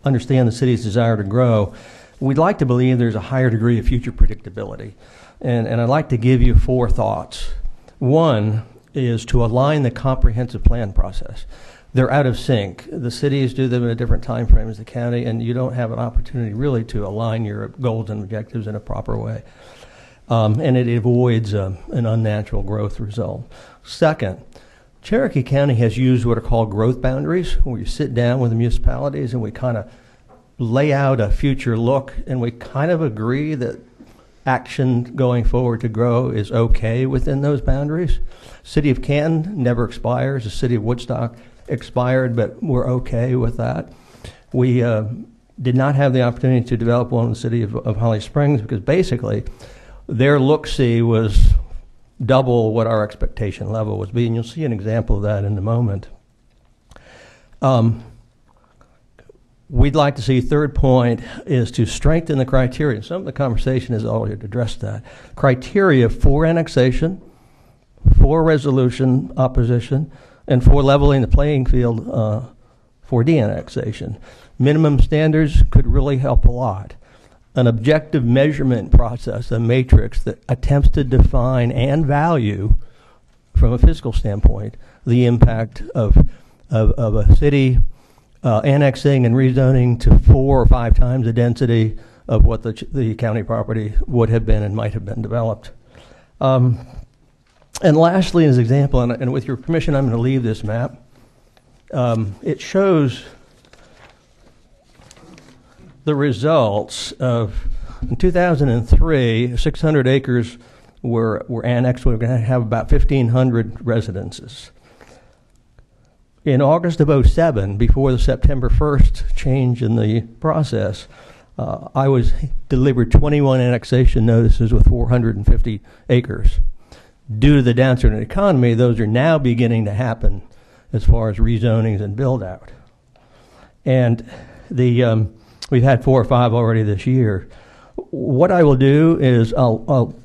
understand the city's desire to grow. We'd like to believe there's a higher degree of future predictability, and, and I'd like to give you four thoughts. One is to align the comprehensive plan process they're out of sync. The cities do them in a different time frame as the county, and you don't have an opportunity really to align your goals and objectives in a proper way. Um, and it avoids uh, an unnatural growth result. Second, Cherokee County has used what are called growth boundaries, where you sit down with the municipalities and we kind of lay out a future look, and we kind of agree that action going forward to grow is okay within those boundaries. City of Canton never expires. The city of Woodstock expired, but we're okay with that. We uh, did not have the opportunity to develop one in the city of, of Holly Springs because basically their look see was double what our expectation level was be, and you'll see an example of that in a moment. Um, we'd like to see third point is to strengthen the criteria. Some of the conversation has already addressed that. Criteria for annexation, for resolution opposition, and for leveling the playing field uh, for de-annexation. Minimum standards could really help a lot. An objective measurement process, a matrix that attempts to define and value, from a fiscal standpoint, the impact of, of, of a city uh, annexing and rezoning to four or five times the density of what the, the county property would have been and might have been developed. Um, and lastly, as an example, and, and with your permission, I'm going to leave this map. Um, it shows the results of in 2003, 600 acres were, were annexed. We're going to have about 1,500 residences. In August of 07, before the September 1st change in the process, uh, I was delivered 21 annexation notices with 450 acres. Due to the downturn in the economy, those are now beginning to happen as far as rezonings and build out. And the um, we've had four or five already this year. What I will do is I'll, I'll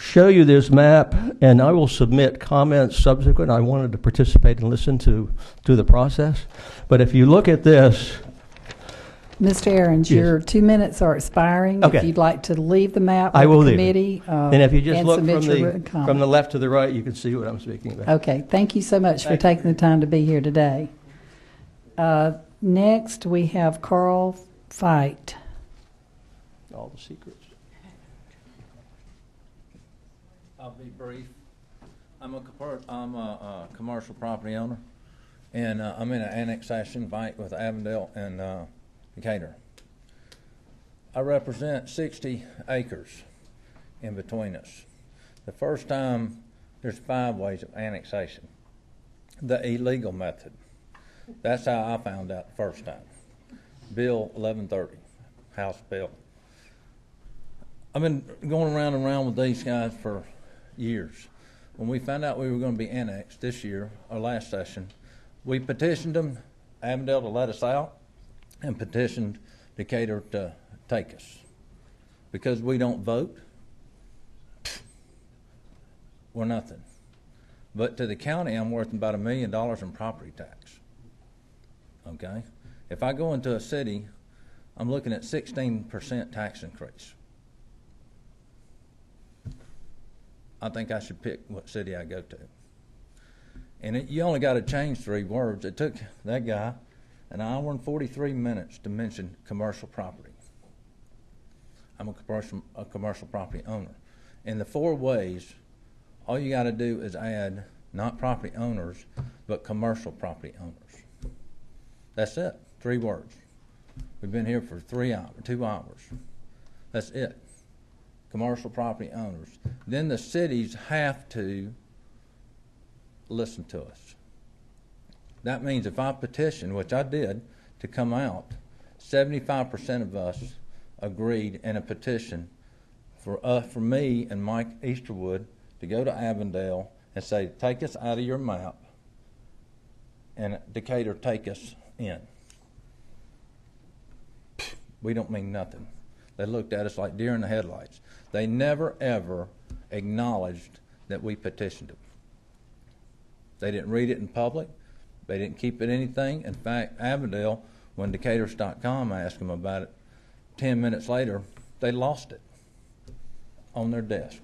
show you this map, and I will submit comments subsequent. I wanted to participate and listen to to the process, but if you look at this, Mr. Ahrens, Yes. your two minutes are expiring. Okay. If you'd like to leave the map I with will the leave it. committee. uh, and if you just look submit from your the written from the left to the right, you can see what I'm speaking about. Okay, thank you so much for Thank taking the time to be here today. Uh, Next, we have Carl Fight. All the secrets. I'll be brief. I'm a, a, uh commercial property owner, and uh, I'm in an annexation fight with Avondale and uh, Decatur. I represent 60 acres in between us. The first time, there's five ways of annexation. The illegal method. That's how I found out the first time. Bill 1130, House Bill. I've been going around and around with these guys for years. When we found out we were going to be annexed this year, our last session, we petitioned them, Avondale to let us out, and petitioned Decatur to take us. Because we don't vote, we're nothing. But to the county, I'm worth about a million dollars in property tax. Okay? If I go into a city, I'm looking at 16% tax increase. I think I should pick what city I go to. And it, you only got to change three words. It took that guy an hour and 43 minutes to mention commercial property. I'm a commercial, a commercial property owner. In the four ways, all you got to do is add not property owners, but commercial property owners. That's it. Three words. We've been here for three hours, two hours. That's it. Commercial property owners. Then the cities have to listen to us. That means if I petition, which I did, to come out, 75% of us agreed in a petition for uh, for me and Mike Easterwood to go to Avondale and say, take us out of your map, and Decatur take us in. We don't mean nothing. They looked at us like deer in the headlights. They never ever acknowledged that we petitioned them. They didn't read it in public. They didn't keep it anything. In fact, Avondale, when Decaturish.com asked them about it, 10 minutes later, they lost it on their desk.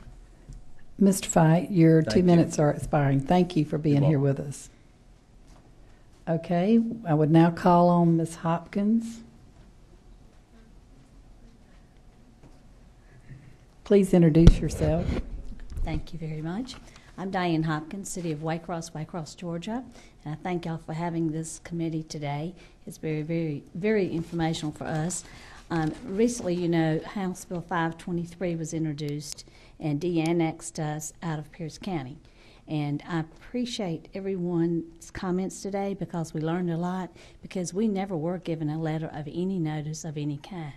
Mr. Fight, your Thank two you. minutes are expiring. Thank you for being here with us. Okay, I would now call on Ms. Hopkins. Please introduce yourself. Thank you very much. I'm Diane Hopkins, City of Waycross, Waycross, Georgia, and I thank y'all for having this committee today. It's very, very, very informational for us. Um, recently, you know, House Bill 523 was introduced and de-annexed us out of Pierce County. And I appreciate everyone's comments today because we learned a lot because we never were given a letter of any notice of any kind.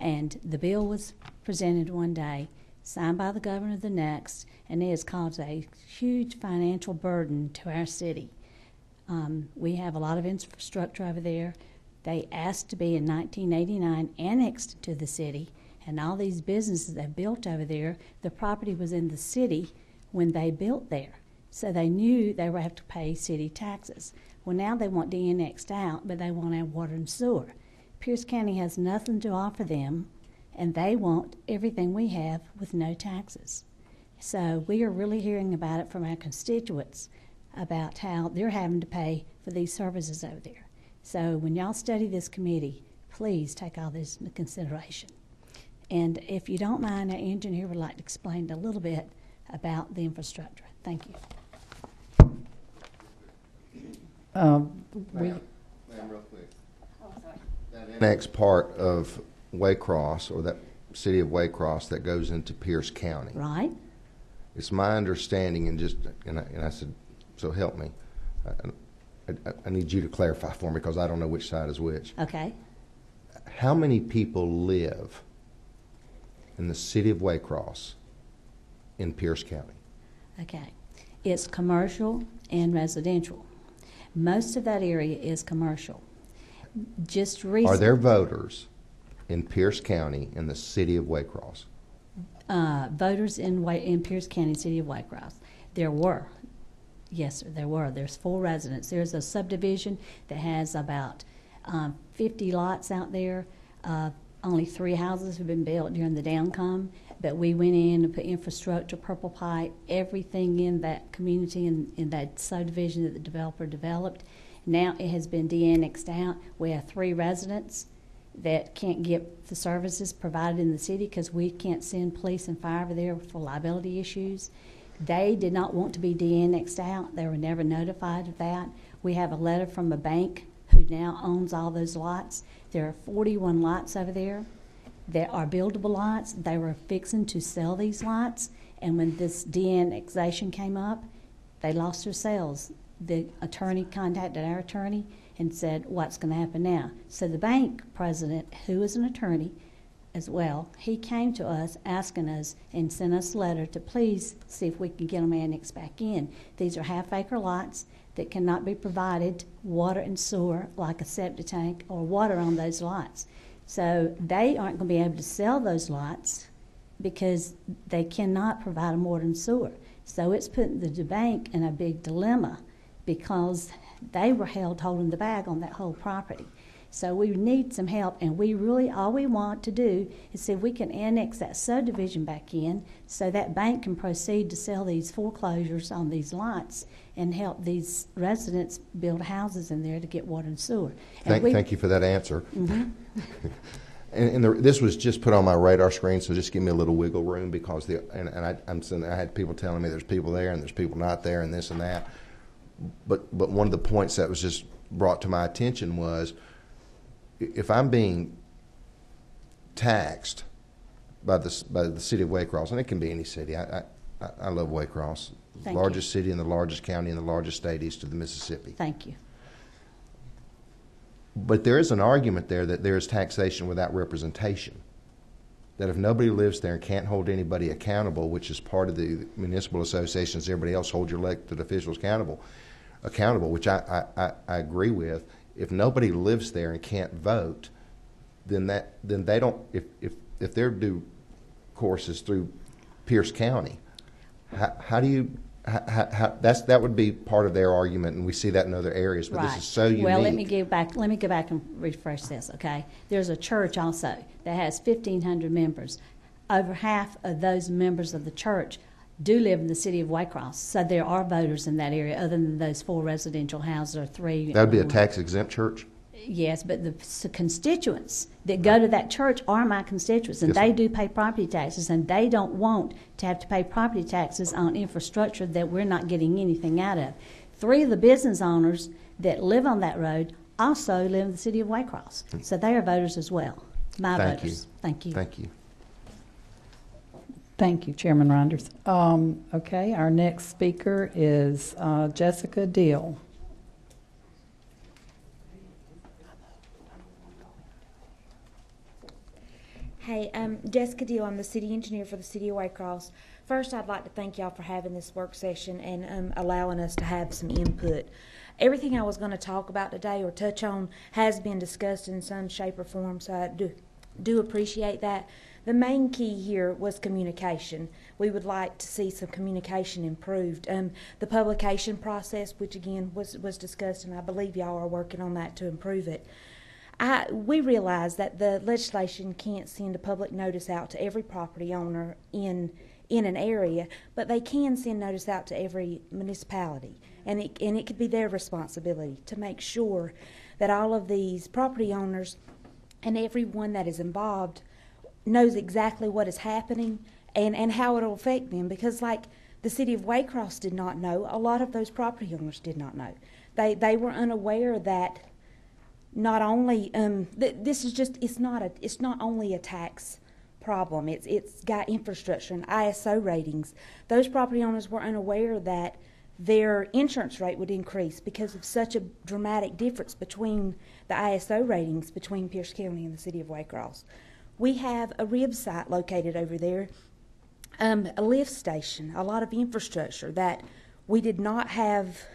And the bill was presented one day, signed by the governor the next, and it has caused a huge financial burden to our city. Um, we have a lot of infrastructure over there. They asked to be in 1989 annexed to the city, and all these businesses they built over there, the property was in the city when they built there. So they knew they would have to pay city taxes. Well, now they want de-annexed out, but they want our water and sewer. Pierce County has nothing to offer them, and they want everything we have with no taxes. So we are really hearing about it from our constituents about how they're having to pay for these services over there. So when y'all study this committee, please take all this into consideration. And if you don't mind, our engineer would like to explain a little bit about the infrastructure. Thank you. Um, we, Ma'am, real quick. That Next part of Waycross, or that city of Waycross that goes into Pierce County. Right? It's my understanding, and just, and I, and I said, so help me. I, I, I need you to clarify for me because I don't know which side is which. Okay. How many people live in the city of Waycross in Pierce County? Okay. It's commercial and residential. Most of that area is commercial. Just recently. Are there voters in Pierce County in the city of Waycross? uh, voters in, in Pierce County, City of Waycross. There were. Yes, sir, there were. There's four residents. There's a subdivision that has about um, 50 lots out there. Uh, only three houses have been built during the downcome, but we went in and put infrastructure, purple pipe, everything in that community and in that subdivision that the developer developed. Now it has been de-annexed out. We have three residents that can't get the services provided in the city because we can't send police and fire over there for liability issues. They did not want to be de-annexed out. They were never notified of that. We have a letter from a bank who now owns all those lots. There are 41 lots over there that are buildable lots. They were fixing to sell these lots, and when this de-annexation came up, they lost their sales. The attorney contacted our attorney and said, What's going to happen now? So the bank president, who is an attorney as well, he came to us asking us and sent us a letter to please see if we can get them annexed back in. These are half acre lots that cannot be provided water and sewer like a septic tank or water on those lots. So they aren't going to be able to sell those lots because they cannot provide a water and sewer. So it's putting the bank in a big dilemma because they were held holding the bag on that whole property. So we need some help, and we really all we want to do is see if we can annex that subdivision back in, so that bank can proceed to sell these foreclosures on these lots and help these residents build houses in there to get water and sewer. And Thank, we- thank you for that answer. Mhm. And, and the, this was just put on my radar screen, so just give me a little wiggle room because the and, and I, I'm saying I had people telling me there's people there and there's people not there and this and that. But but one of the points that was just brought to my attention was if I'm being taxed by the by the city of Waycross, and it can be any city. I I, I- love Waycross, Thank you. largest city in the largest county in the largest state east of the Mississippi. Thank you. But there is an argument there that there is taxation without representation. That if nobody lives there and can't hold anybody accountable, which is part of the municipal associations, everybody else hold your elected officials accountable, accountable, which I, I, I, agree with. If nobody lives there and can't vote, then that then they don't if if if their due course is through Pierce County, how, how do you how, how, how, that's that would be part of their argument, and we see that in other areas. But right. this is so unique. Well, let me go back. Let me go back and refresh this. Okay, there's a church also that has 1,500 members. Over half of those members of the church do live in the city of Waycross, so there are voters in that area, other than those four residential houses or three. That would be a tax exempt church. Yes, but the s- constituents that go to that church are my constituents, and Yes, they ma'am. do pay property taxes, and they don't want to have to pay property taxes on infrastructure that we're not getting anything out of. Three of the business owners that live on that road also live in the city of Waycross, hmm. so they are voters as well. My Thank voters. you. Thank you. Thank you. Thank you, Chairman Rynders. Um, okay, our next speaker is uh, Jessica Deal. Hey, um, Jessica Deal, I'm the city engineer for the city of Waycross. First, I'd like to thank y'all for having this work session and um, allowing us to have some input. Everything I was going to talk about today or touch on has been discussed in some shape or form, so I do, do appreciate that. The main key here was communication. We would like to see some communication improved. Um, the publication process, which again was, was discussed, and I believe y'all are working on that to improve it. I, we realize that the legislation can't send a public notice out to every property owner in in an area, but they can send notice out to every municipality, and it and it could be their responsibility to make sure that all of these property owners and everyone that is involved knows exactly what is happening and, and how it'll affect them because like the city of Waycross did not know, a lot of those property owners did not know. They they were unaware that not only um, th- this is just it's not a it's not only a tax problem. It's it's got infrastructure and ISO ratings. Those property owners were unaware that their insurance rate would increase because of such a dramatic difference between the ISO ratings between Pierce County and the city of Waycross. We have a rib site located over there, um, a lift station, a lot of infrastructure that we did not have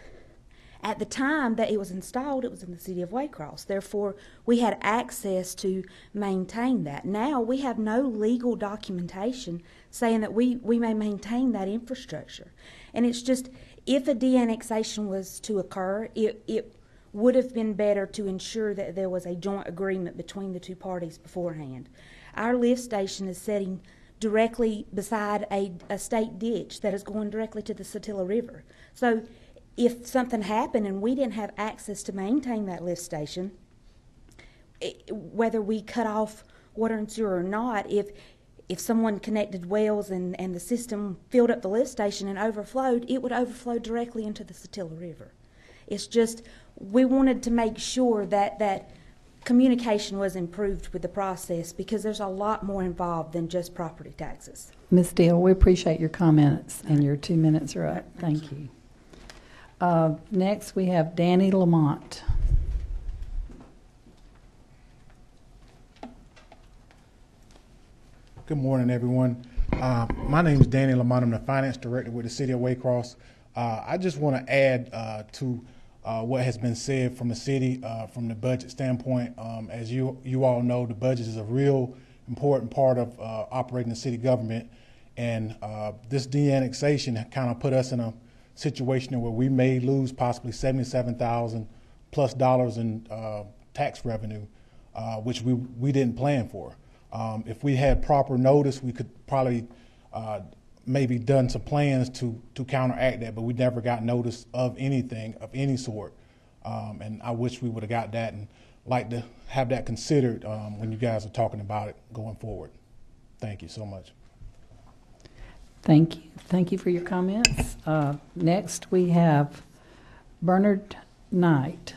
at the time that it was installed, it was in the city of Waycross. Therefore, we had access to maintain that. Now we have no legal documentation saying that we, we may maintain that infrastructure. And it's just, if a de-annexation was to occur, it, it would have been better to ensure that there was a joint agreement between the two parties beforehand. Our lift station is setting directly beside a, a state ditch that is going directly to the Satilla River. So if something happened and we didn't have access to maintain that lift station, it, whether we cut off water and sewer or not, if if someone connected wells and, and the system filled up the lift station and overflowed, it would overflow directly into the Satilla River. It's just we wanted to make sure that that communication was improved with the process because there's a lot more involved than just property taxes. Ms. Deal, we appreciate your comments, and your two minutes are up. Thank you. Uh, Next, we have Danny Lamont. Good morning, everyone. Uh, my name is Danny Lamont. I'm the finance director with the city of Waycross. Uh, I just want to add uh, to uh, what has been said from the city uh, from the budget standpoint. Um, as you you all know, the budget is a real important part of uh, operating the city government, and this de-annexation kind of put us in a situation where we may lose possibly seventy-seven thousand plus dollars in tax revenue, which we we didn't plan for. Um, if we had proper notice, we could probably uh, maybe done some plans to to counteract that, but we never got notice of anything of any sort. Um, and I wish we would have got that and like to have that considered um, when you guys are talking about it going forward. Thank you so much. Thank you. Thank you for your comments. Uh, Next, we have Bernard Knight.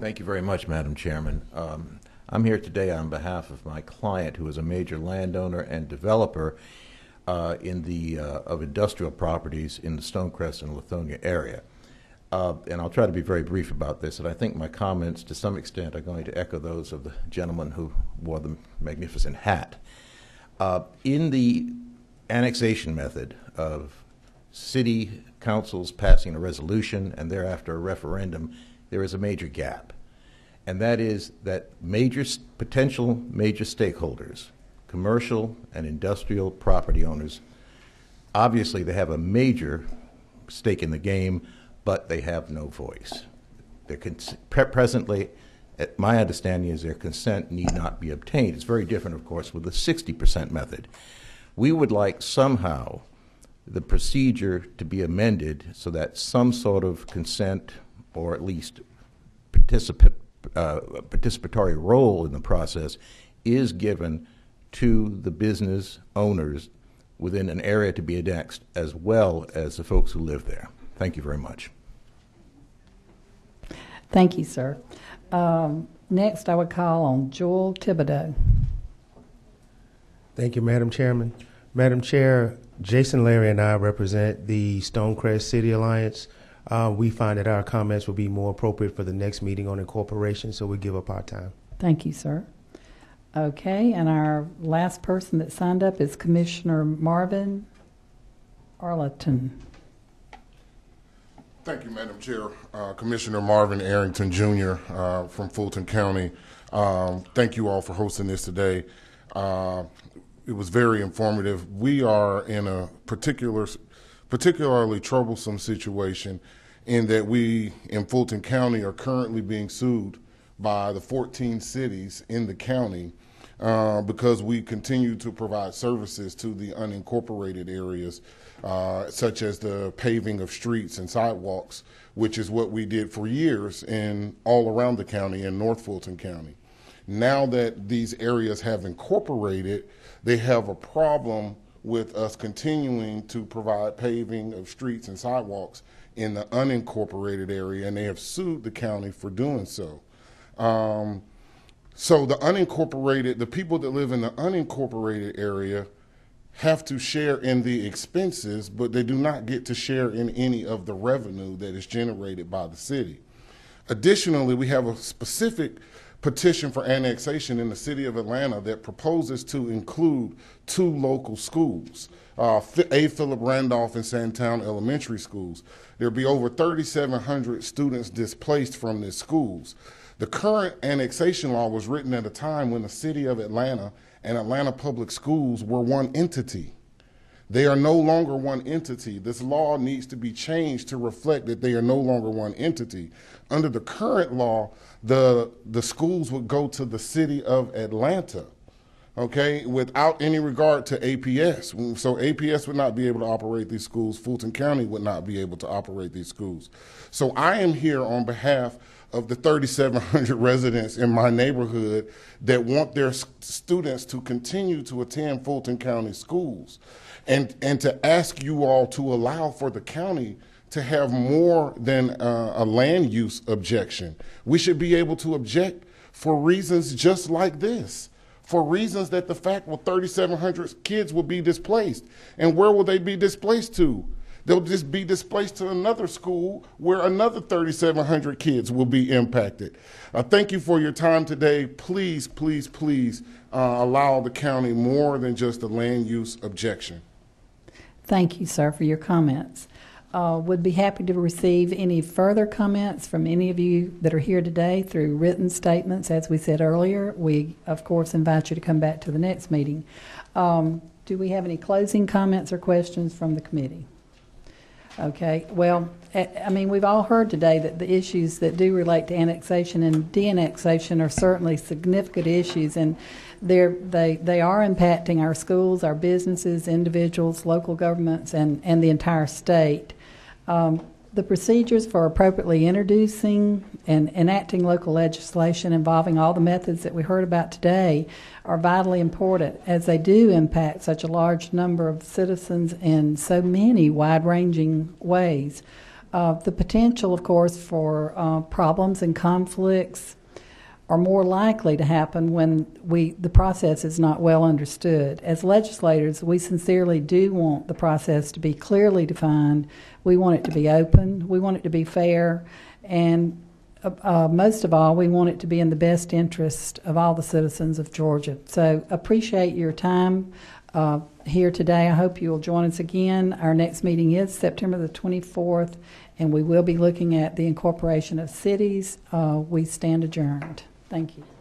Thank you very much, Madam Chairman. Um, I'm here today on behalf of my client, who is a major landowner and developer uh, in the uh, of industrial properties in the Stonecrest and Lithonia area. Uh, and I'll try to be very brief about this. And I think my comments, to some extent, are going to echo those of the gentleman who wore the magnificent hat. Uh, in the annexation method of city councils passing a resolution and thereafter a referendum there is a major gap, and that is that major potential major stakeholders, commercial and industrial property owners, obviously they have a major stake in the game, but they have no voice. They're pre- presently, my understanding is their consent need not be obtained. It's very different, of course, with the 60% method. We would like somehow the procedure to be amended so that some sort of consent or at least participa- uh, participatory role in the process is given to the business owners within an area to be annexed as well as the folks who live there. Thank you very much. Thank you, sir. Um, next, I would call on Joel Thibodeau. Thank you, Madam Chairman. Madam Chair, Jason Lary and I represent the Stonecrest City Alliance. Uh, we find that our comments will be more appropriate for the next meeting on incorporation, so we give up our time. Thank you, sir. Okay, and our last person that signed up is Commissioner Marvin Arrington. Thank you, Madam Chair. Uh, Commissioner Marvin Arrington Jr. Uh, from Fulton County. Um, thank you all for hosting this today. Uh, it was very informative. We are in a particular particularly troublesome situation in that we in Fulton County are currently being sued by the 14 cities in the county uh, because we continue to provide services to the unincorporated areas, uh, such as the paving of streets and sidewalks, which is what we did for years in all around the county in North Fulton County. Now that these areas have incorporated, they have a problem with us continuing to provide paving of streets and sidewalks in the unincorporated area, and they have sued the county for doing so. Um, so the unincorporated, the people that live in the unincorporated area have to share in the expenses, but they do not get to share in any of the revenue that is generated by the city. Additionally, we have a specific petition for annexation in the city of Atlanta that proposes to include two local schools, uh, A. Philip Randolph and Sandtown Elementary Schools. There'll be over 3,700 students displaced from these schools. The current annexation law was written at a time when the city of Atlanta and Atlanta Public Schools were one entity. They are no longer one entity. This law needs to be changed to reflect that they are no longer one entity. Under the current law, the, the schools would go to the city of Atlanta, okay, without any regard to APS. So APS would not be able to operate these schools. Fulton County would not be able to operate these schools. So I am here on behalf of the 3,700 residents in my neighborhood that want their students to continue to attend Fulton County schools and, and to ask you all to allow for the county to have more than uh, a land use objection. We should be able to object for reasons just like this, for reasons that the fact well 3,700 kids will be displaced. And where will they be displaced to? They'll just be displaced to another school where another 3,700 kids will be impacted. Uh, thank you for your time today. Please, please, please uh, allow the county more than just a land use objection. Thank you, sir, for your comments. Uh, would be happy to receive any further comments from any of you that are here today through written statements. As we said earlier, we, of course, invite you to come back to the next meeting. Um, do we have any closing comments or questions from the committee? Okay, well, I mean, we've all heard today that the issues that do relate to annexation and de-annexation are certainly significant issues, and they're, they, they are impacting our schools, our businesses, individuals, local governments, and, and the entire state. Um, the procedures for appropriately introducing and enacting local legislation involving all the methods that we heard about today are vitally important as they do impact such a large number of citizens in so many wide ranging ways. Uh, the potential, of course, for uh, problems and conflicts are more likely to happen when we the process is not well understood. As legislators, we sincerely do want the process to be clearly defined. We want it to be open. We want it to be fair, and uh, uh, most of all, we want it to be in the best interest of all the citizens of Georgia. So appreciate your time uh, here today. I hope you will join us again. Our next meeting is September the 24th, and we will be looking at the incorporation of cities. Uh, we stand adjourned. Thank you.